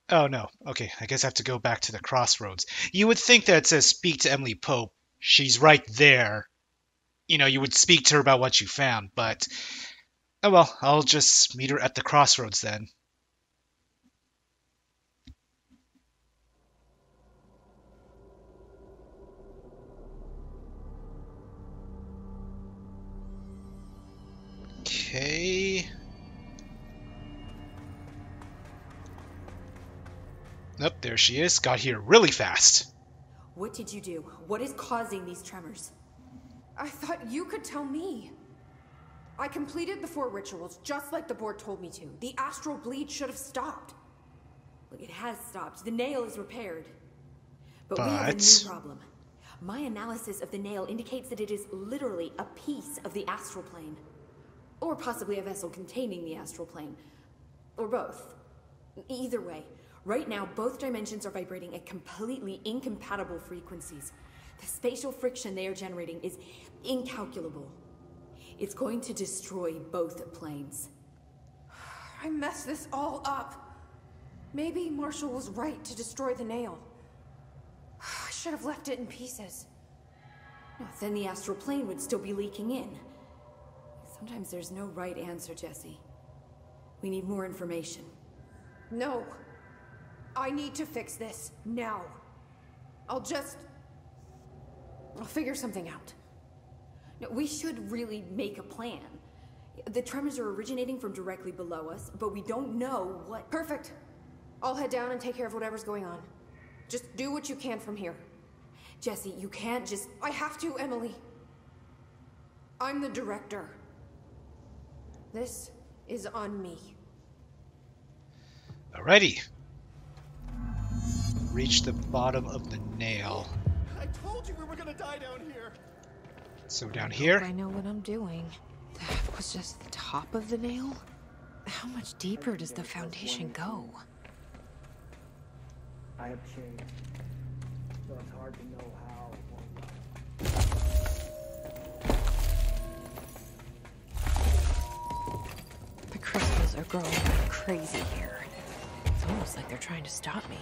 Oh no, okay, I guess I have to go back to the crossroads. You would think that it says speak to Emily Pope. She's right there. You know, you would speak to her about what you found, but. Oh well, I'll just meet her at the crossroads then. Okay. Nope, there she is. Got here really fast. What did you do? What is causing these tremors? I thought you could tell me. I completed the four rituals just like the board told me to. The astral bleed should have stopped. Look, it has stopped. The nail is repaired. But, we have a new problem. My analysis of the nail indicates that it is literally a piece of the astral plane. Or possibly a vessel containing the astral plane. Or both. Either way, right now both dimensions are vibrating at completely incompatible frequencies. The spatial friction they are generating is incalculable. It's going to destroy both planes. I messed this all up. Maybe Marshall was right to destroy the nail. I should have left it in pieces. No, then the astral plane would still be leaking in. Sometimes there's no right answer, Jesse. We need more information. No. I need to fix this now. I'll just. I'll figure something out. No, we should really make a plan. The tremors are originating from directly below us, but we don't know what. Perfect. I'll head down and take care of whatever's going on. Just do what you can from here. Jesse, you can't just. I have to, Emily. I'm the director. This is on me. Alrighty. Reach the bottom of the nail. I told you we were gonna die down here. So down here. I know what I'm doing. That was just the top of the nail? How much deeper does the foundation go? I have changed. So it's hard to know how. The crystals are growing like crazy here. It's almost like they're trying to stop me.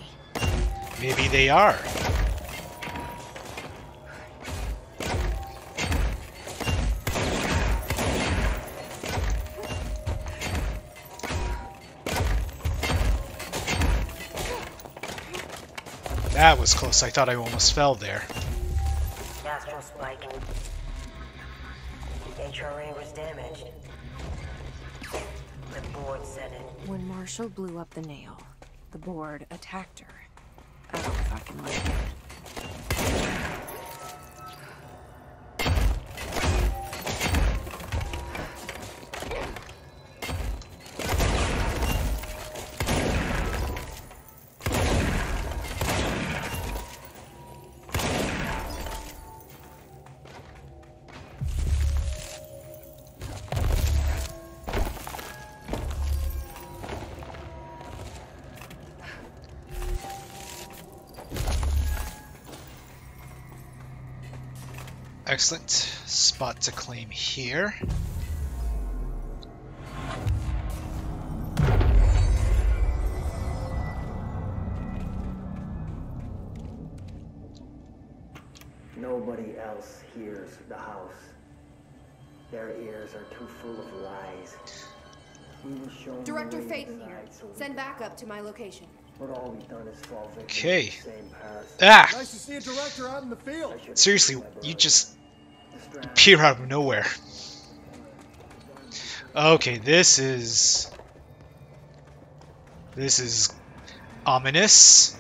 Maybe they are. That was close. I thought I almost fell there. Astral spike. HRA was damaged. The board said it. When Marshall blew up the nail, the board attacked her. I don't fucking like it. Excellent. Spot to claim here. Nobody else hears the house. Their ears are too full of lies. We were shown the Director way Faden here. so Send can- backup to my location. But all we've done is fall victim Okay. to the same parasite. Ah! Nice to see a director out in the field. Seriously, you just distracted. Appear out of nowhere. Okay, this is... This is ominous.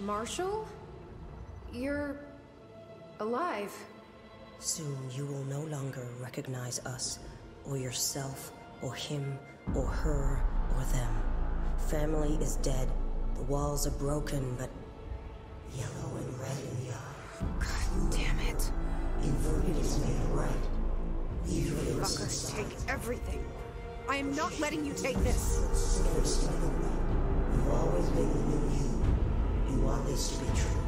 Marshall? You're alive. Soon you will no longer recognize us, or yourself, or him, or her, or them. Family is dead. The walls are broken, but yellow and red in the eye. God damn it. Inverted is made right. These Fuckers take everything. I am not letting you take this. You've always been the new you. You want this to be true.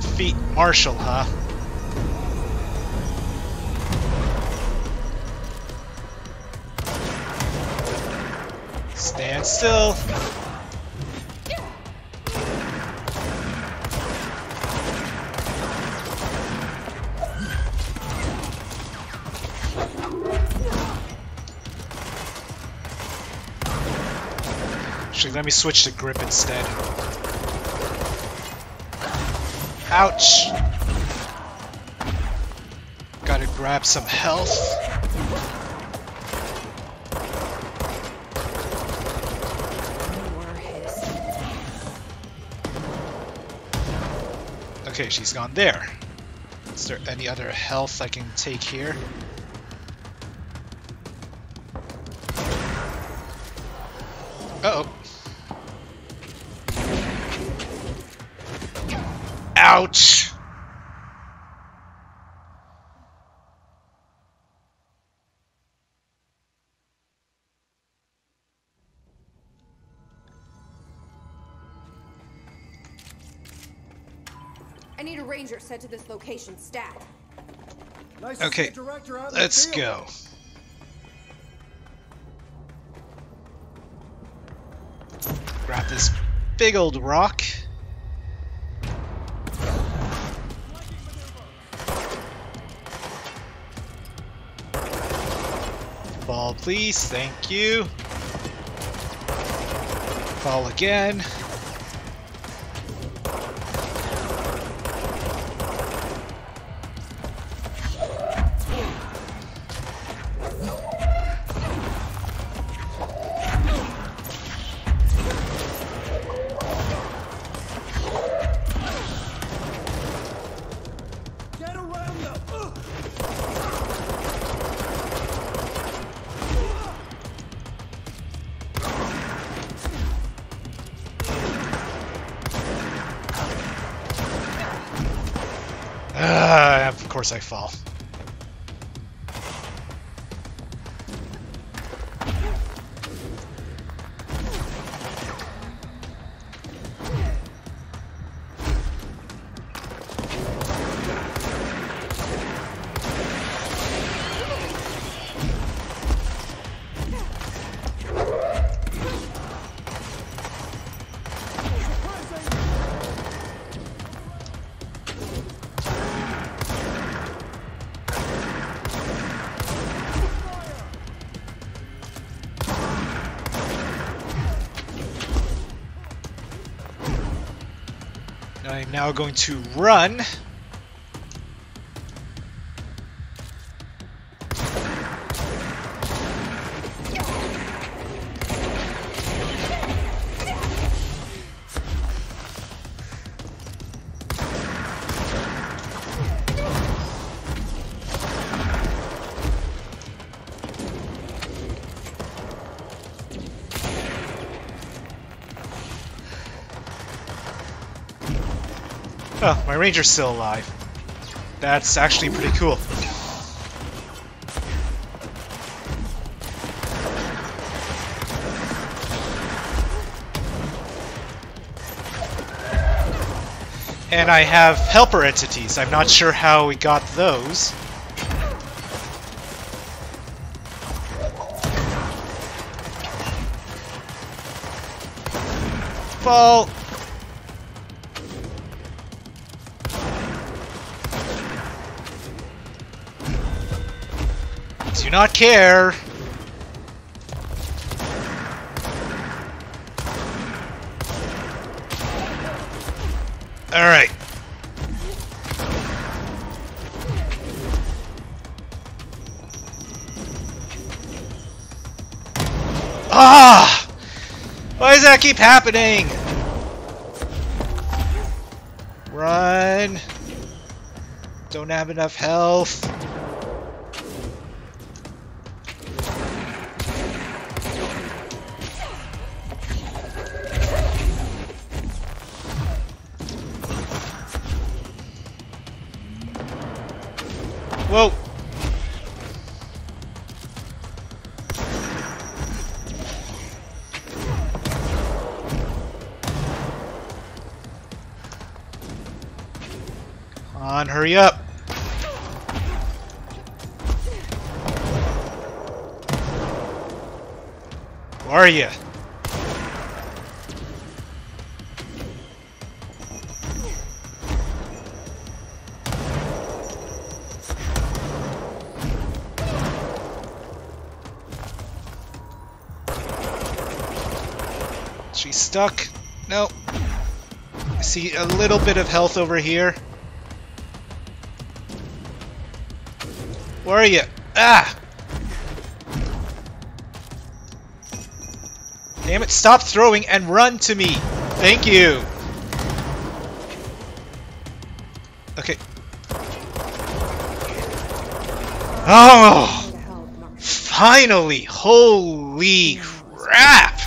Defeat Marshall, huh? Stand still. Let me switch to grip instead. Ouch! Gotta grab some health. Okay, she's gone there. Is there any other health I can take here? Ouch! I need a ranger sent to this location stat. Nice Okay, director out let's the go. Grab this big old rock. Please. Thank you. Fall again. Ah, of course I fall. Now going to run. Ranger's still alive. That's actually pretty cool. And I have helper entities. I'm not sure how we got those. Fall! Not care. Alright. Ah! Why does that keep happening? Run. Don't have enough health. Are you? She's stuck. No. I see a little bit of health over here. Where are you? Ah! Damn it, stop throwing and run to me! Thank you! Okay. Oh! Finally! Holy crap!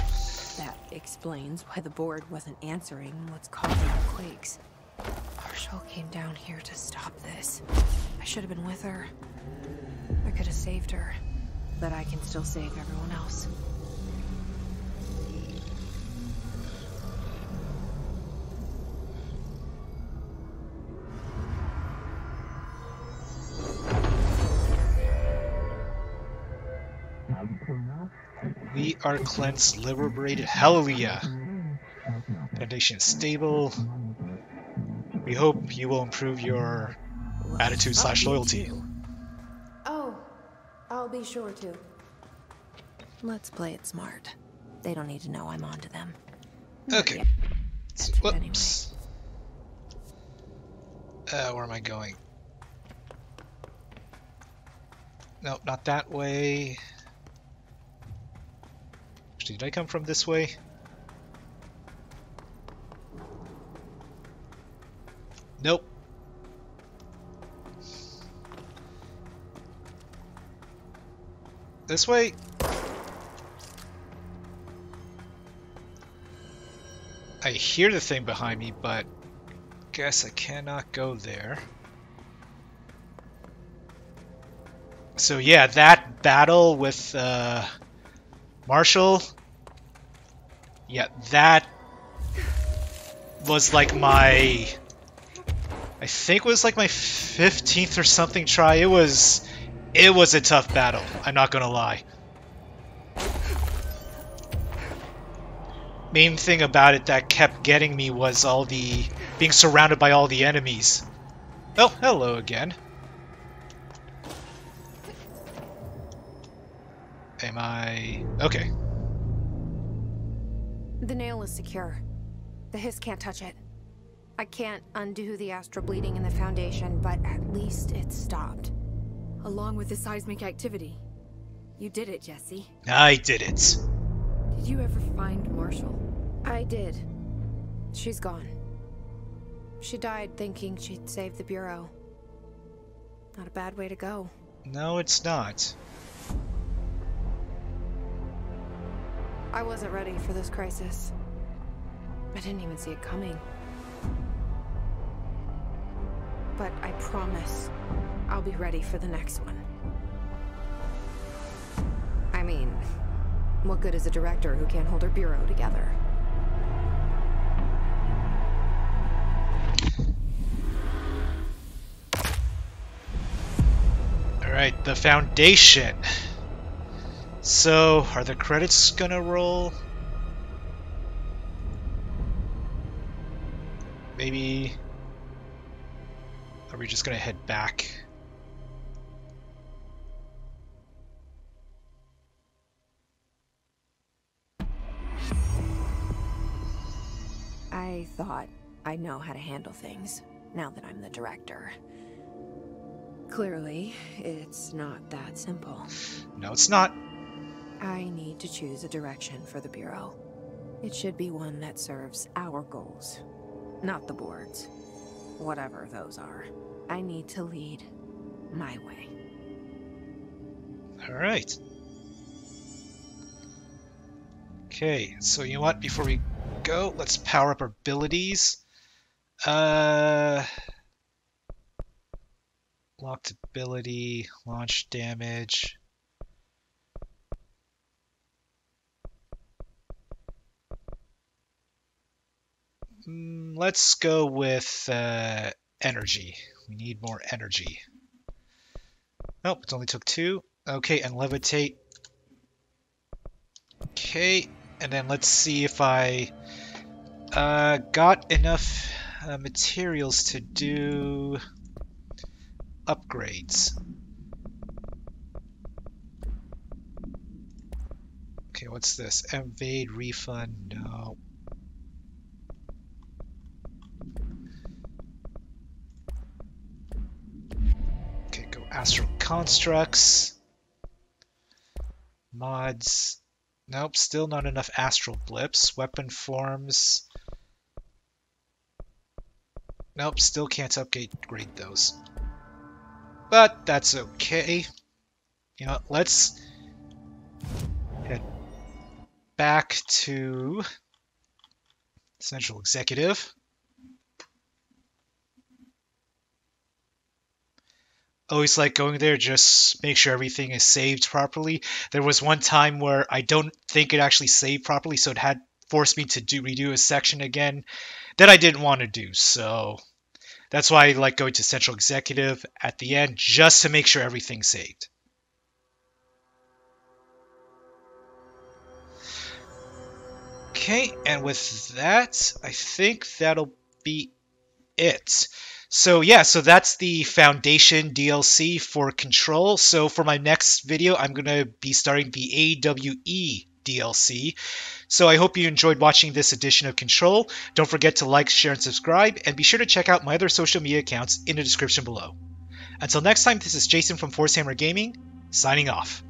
That explains why the board wasn't answering what's causing the quakes. Marshall came down here to stop this. I should have been with her. I could have saved her. But I can still save everyone else. Are cleansed, liberated. Hallelujah! Foundation is stable. We hope you will improve your attitude slash loyalty. Oh, I'll be sure to. Let's play it smart. They don't need to know I'm onto them. Okay. That's Whoops. Uh, where am I going? No, not that way. Actually, did I come from this way? Nope. This way? I hear the thing behind me, but guess I cannot go there. So yeah, that battle with uh, Marshall, yeah, that was like my, I think it was like my 15th or something try. It was, it was a tough battle. I'm not gonna lie. Main thing about it that kept getting me was all the being surrounded by all the enemies. Oh, hello again. Am I... Okay. The nail is secure. The hiss can't touch it. I can't undo the astral bleeding in the Foundation, but at least it's stopped. Along with the seismic activity. You did it, Jesse. I did it. Did you ever find Marshall? I did. She's gone. She died thinking she'd save the Bureau. Not a bad way to go. No, it's not. I wasn't ready for this crisis. I didn't even see it coming. But I promise I'll be ready for the next one. I mean, what good is a director who can't hold her bureau together? Alright, the foundation. So, are the credits gonna roll? Maybe... Are we just gonna head back? I thought I know how to handle things, now that I'm the director. Clearly, it's not that simple. No, it's not. I need to choose a direction for the Bureau. It should be one that serves our goals, not the board's. Whatever those are. I need to lead my way. Alright. Okay, so you know what? Before we go, let's power up our abilities. Uh, locked ability, launch damage. Mm, let's go with uh, energy. We need more energy. Nope, it only took two. Okay, and levitate. Okay, and then let's see if I uh, got enough uh, materials to do upgrades. Okay, what's this? Evade, refund, no. Astral constructs. Mods. Nope, still not enough astral blips. Weapon forms. Nope, still can't upgrade those. But that's okay. You know, let's head back to Central Executive. Always like going there just make sure everything is saved properly. There was one time where i don't think it actually saved properly so it had forced me to do redo a section again that i didn't want to do. So that's why i like going to central executive at the end just to make sure everything's saved. Okay and with that i think that'll be it So yeah, so that's the Foundation DLC for Control. So for my next video, I'm gonna be starting the AWE DLC. So I hope you enjoyed watching this edition of Control. Don't forget to like, share, and subscribe, and be sure to check out my other social media accounts in the description below. Until next time, this is Jason from Force Hammer Gaming, signing off.